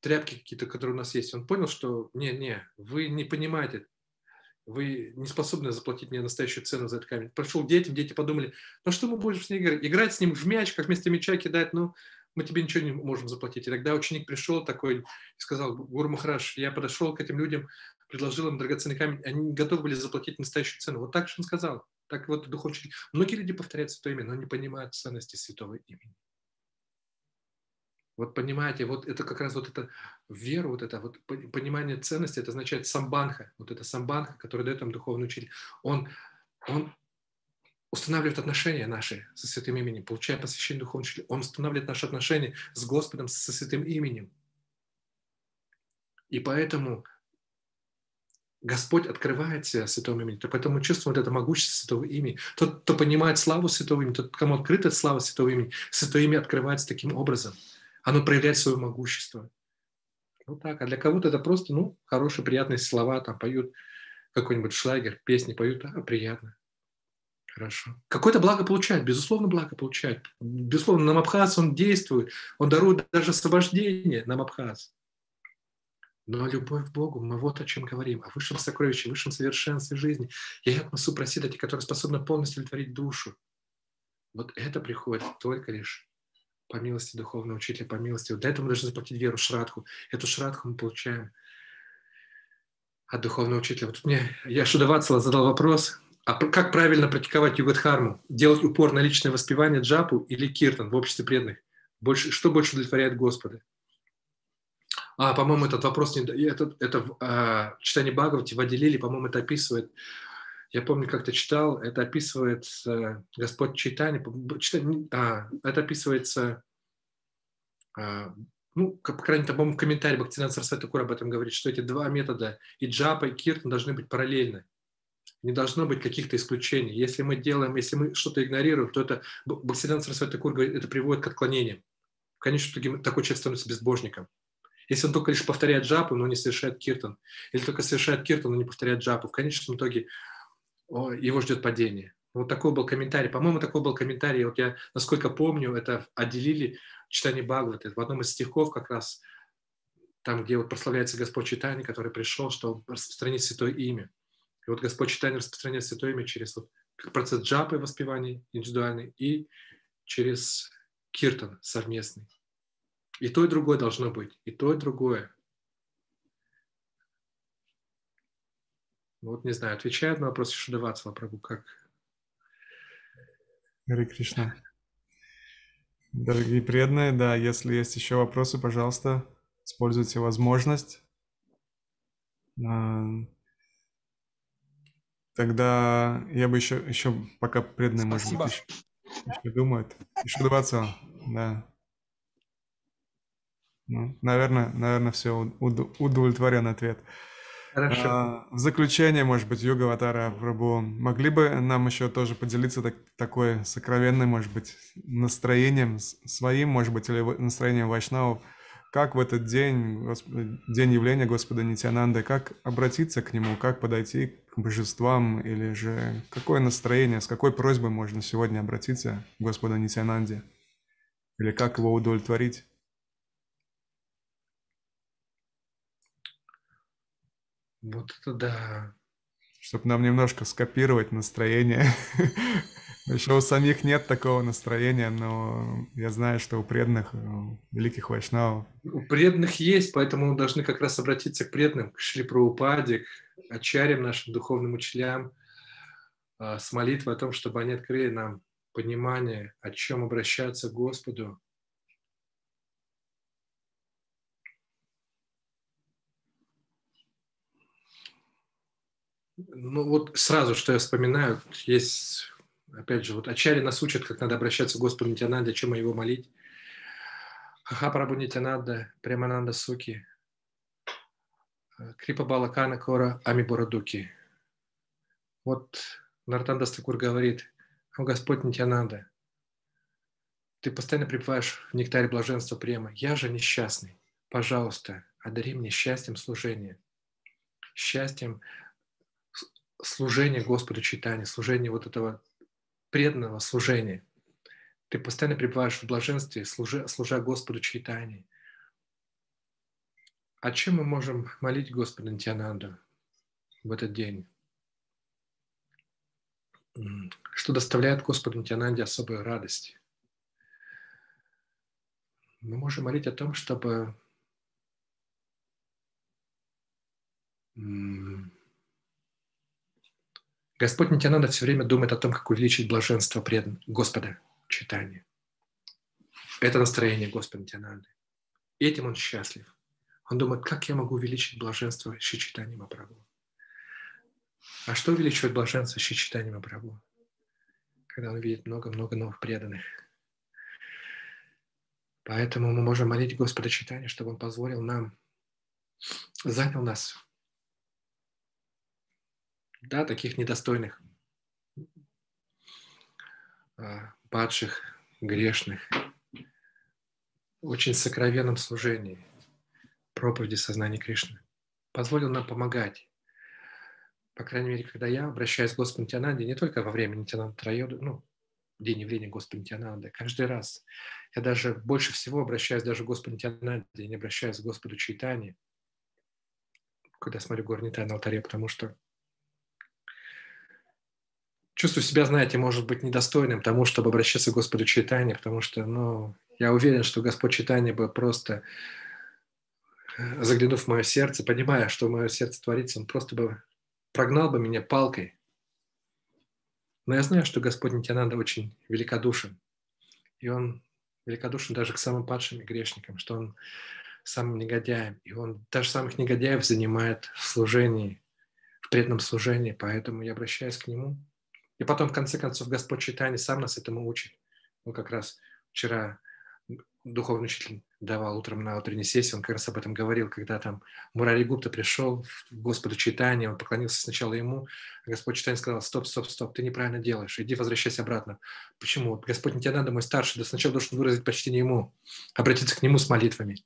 тряпки какие-то, которые у нас есть. Он понял, что не-не, вы не понимаете, вы не способны заплатить мне настоящую цену за этот камень. Прошел к детям, дети подумали, ну что мы будем с ним играть? Играть с ним в мяч, как вместо мяча кидать, ну, мы тебе ничего не можем заплатить. И тогда ученик пришел такой и сказал, Гуру я подошел к этим людям, предложил им драгоценный камень, они готовы были заплатить настоящую цену. Вот так же он сказал. Так вот духовный Многие люди повторяют святое имя, но не понимают ценности святого имени. Вот понимаете, вот это как раз вот это вера, вот это вот понимание ценности, это означает самбанха, вот это самбанха, который дает нам духовный учитель. Он, он устанавливает отношения наши со святым именем, получая посвящение духовного учителя. Он устанавливает наши отношения с Господом, со святым именем. И поэтому Господь открывает себя святым именем, поэтому чувствует это могущество святого имени. Тот, кто понимает славу святого имени, тот, кому открыта слава святого имени, святое имя открывается таким образом. Оно проявляет свое могущество. Вот так. А для кого-то это просто, ну, хорошие, приятные слова, там поют какой-нибудь шлягер, песни поют, а, приятно. Хорошо. Какое-то благо получает, безусловно, благо получает. Безусловно, нам Абхаз, он действует, он дарует даже освобождение нам Абхаз. Но любовь к Богу, мы вот о чем говорим, о высшем сокровище, высшем совершенстве жизни. Я Ятмасу просидати, который способна полностью удовлетворить душу. Вот это приходит только лишь по милости духовного учителя, по милости. Вот для этого мы должны заплатить веру Шрадху. Эту Шрадху мы получаем от духовного учителя. Вот тут мне я Шудавацала задал вопрос, а как правильно практиковать югадхарму? Делать упор на личное воспевание джапу или киртан в обществе преданных? Больше, что больше удовлетворяет Господа? А, по-моему, этот вопрос, не, это, это а, в читании Бхагавати в Аделиле, по-моему, это описывает, я помню, как-то читал, это описывает а, Господь Чайтани, читание, а, это описывается, а, ну, по крайней мере, по-моему, в комментарии Бхактинат Сарасвати Кур об этом говорит, что эти два метода, и джапа, и киртан, должны быть параллельны. Не должно быть каких-то исключений. Если мы делаем, если мы что-то игнорируем, то это, Бхактинат Сарасвати Кур говорит, это приводит к отклонениям. В конечном итоге такой человек становится безбожником. Если он только лишь повторяет джапу, но не совершает киртан, или только совершает киртан, но не повторяет джапу, в конечном итоге его ждет падение. Вот такой был комментарий. По-моему, такой был комментарий. Вот я, насколько помню, это отделили читание Бхагавата. В одном из стихов как раз там, где вот прославляется Господь Читание, который пришел, чтобы распространить святое имя. И вот Господь Читание распространяет святое имя через вот процесс джапы воспевания индивидуальный и через киртан совместный. И то, и другое должно быть. И то, и другое. Вот не знаю, отвечает на вопрос Шудавацова Прабу, как? Харе Кришна. Дорогие преданные, да, если есть еще вопросы, пожалуйста, используйте возможность. А, тогда я бы еще, еще пока преданные, может быть, еще, еще думают. Еще 20, да. Ну, наверное, наверное, все, удовлетворен ответ. Хорошо. А, в заключение, может быть, Юга Ватара Прабу, могли бы нам еще тоже поделиться так, такой сокровенной, может быть, настроением своим, может быть, или настроением Вайшнавов, как в этот день, день явления Господа Нитянанды, как обратиться к Нему, как подойти к божествам, или же какое настроение, с какой просьбой можно сегодня обратиться к Господу Нитянанде, или как его удовлетворить? Вот это да. Чтобы нам немножко скопировать настроение. (laughs) Еще у самих нет такого настроения, но я знаю, что у преданных, э, великих вайшнавов... У преданных есть, поэтому мы должны как раз обратиться к преданным, к Шри Прабхупаде, к ачарям, нашим духовным учителям, а, с молитвой о том, чтобы они открыли нам понимание, о чем обращаться к Господу, Ну вот сразу, что я вспоминаю, есть, опять же, вот Ачари нас учат, как надо обращаться к Господу Нитянанде, чем его молить. Хаха Прабу Нитянанда, Премананда Суки, Крипа Балакана Кора Ами Борадуки. Вот Нартанда Стакур говорит, о Господь Нитянанда, ты постоянно пребываешь в нектаре блаженства према. Я же несчастный. Пожалуйста, одари мне счастьем служения, счастьем служение Господу читания, служение вот этого преданного служения. Ты постоянно пребываешь в блаженстве, служа, служа Господу читания. О чем мы можем молить Господа Нитянанду в этот день? Что доставляет Господу Нитянанде особую радость? Мы можем молить о том, чтобы Господь Нитянанда все время думает о том, как увеличить блаженство пред Господа читания. Это настроение Господа Нитянанды. Этим он счастлив. Он думает, как я могу увеличить блаженство Шичитани Мапрабху. А что увеличивает блаженство Шичитани Мапрабху? Когда он видит много-много новых преданных. Поэтому мы можем молить Господа читания, чтобы Он позволил нам, занял нас да, таких недостойных, а, падших, грешных, очень сокровенном служении, проповеди сознания Кришны. Позволил нам помогать. По крайней мере, когда я обращаюсь к Господу Нитянанде, не только во время Нитянанда Трайоды, ну, день явления Господа Нитянанды, каждый раз. Я даже больше всего обращаюсь даже к Господу Нитянанде, не обращаюсь к Господу Чайтани, когда смотрю Горнитай на алтаре, потому что чувствую себя, знаете, может быть, недостойным тому, чтобы обращаться к Господу Читания, потому что, ну, я уверен, что Господь Читания бы просто, э, заглянув в мое сердце, понимая, что мое сердце творится, Он просто бы прогнал бы меня палкой. Но я знаю, что Господь Нитянанда очень великодушен. И Он великодушен даже к самым падшим грешникам, что Он самым негодяем. И Он даже самых негодяев занимает в служении, в преданном служении. Поэтому я обращаюсь к Нему – и потом, в конце концов, Господь читание сам нас этому учит. Ну, как раз вчера духовный учитель давал утром на утренней сессии, он как раз об этом говорил, когда там Мурари Гупта пришел к Господу читания, он поклонился сначала ему, а Господь читание сказал, стоп, стоп, стоп, ты неправильно делаешь, иди возвращайся обратно. Почему? Господь не тебе надо, мой старший, да сначала должен выразить почтение ему, обратиться к нему с молитвами.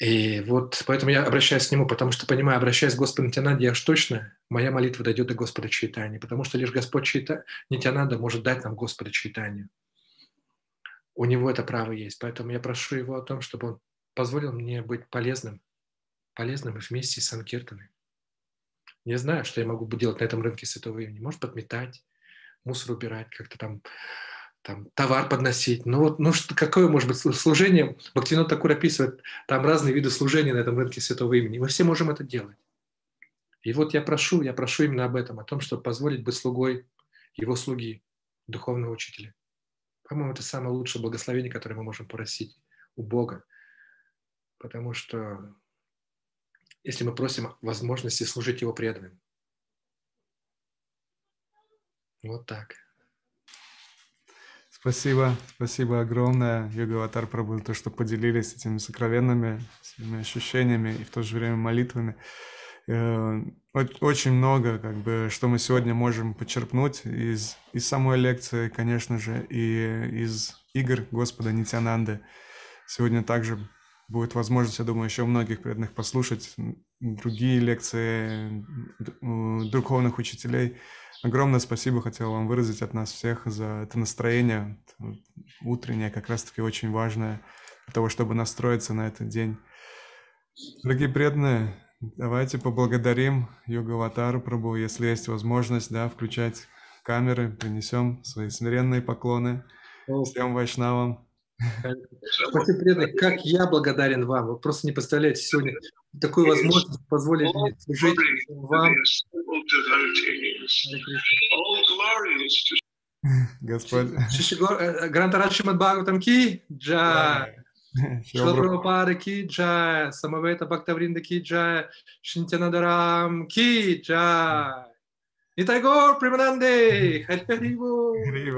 И вот поэтому я обращаюсь к Нему, потому что понимаю, обращаясь к Господу Нитянанде, я уж точно, моя молитва дойдет до Господа Чайтани, потому что лишь Господь Чайта, Нитянанда может дать нам Господа Чайтанию. У Него это право есть, поэтому я прошу Его о том, чтобы Он позволил мне быть полезным, полезным вместе с Санкиртаной. Не знаю, что я могу делать на этом рынке святого имени. Может, подметать, мусор убирать, как-то там там, товар подносить. Ну вот, ну что, какое может быть служение? Бхактинот Такур описывает там разные виды служения на этом рынке святого имени. Мы все можем это делать. И вот я прошу, я прошу именно об этом, о том, чтобы позволить быть слугой его слуги, духовного учителя. По-моему, это самое лучшее благословение, которое мы можем просить у Бога. Потому что если мы просим возможности служить Его преданным. Вот так. Спасибо, спасибо огромное, Йогаватар Прабhu, то, что поделились этими сокровенными своими ощущениями и в то же время молитвами. Э, очень много, как бы, что мы сегодня можем почерпнуть из, из самой лекции, конечно же, и из игр Господа Нитянанды. Сегодня также будет возможность, я думаю, еще у многих преданных послушать другие лекции духовных учителей. Огромное спасибо хотел вам выразить от нас всех за это настроение утреннее, как раз-таки очень важное для того, чтобы настроиться на этот день. Дорогие преданные, давайте поблагодарим Йога Аватару Прабу, если есть возможность, да, включать камеры, принесем свои смиренные поклоны всем вайшнавам. Спасибо, преданные, как я благодарен вам. Вы просто не представляете, сегодня такую возможность позволили мне служить вам. (laughs) Господь. Грантарад Шимад Бхагаватам ки джай. Шила Прабхупада ки джай. Самавета Бхактавринда ки джай. Шинтянадарам ки джай. Gaur Premanande. Hari Hari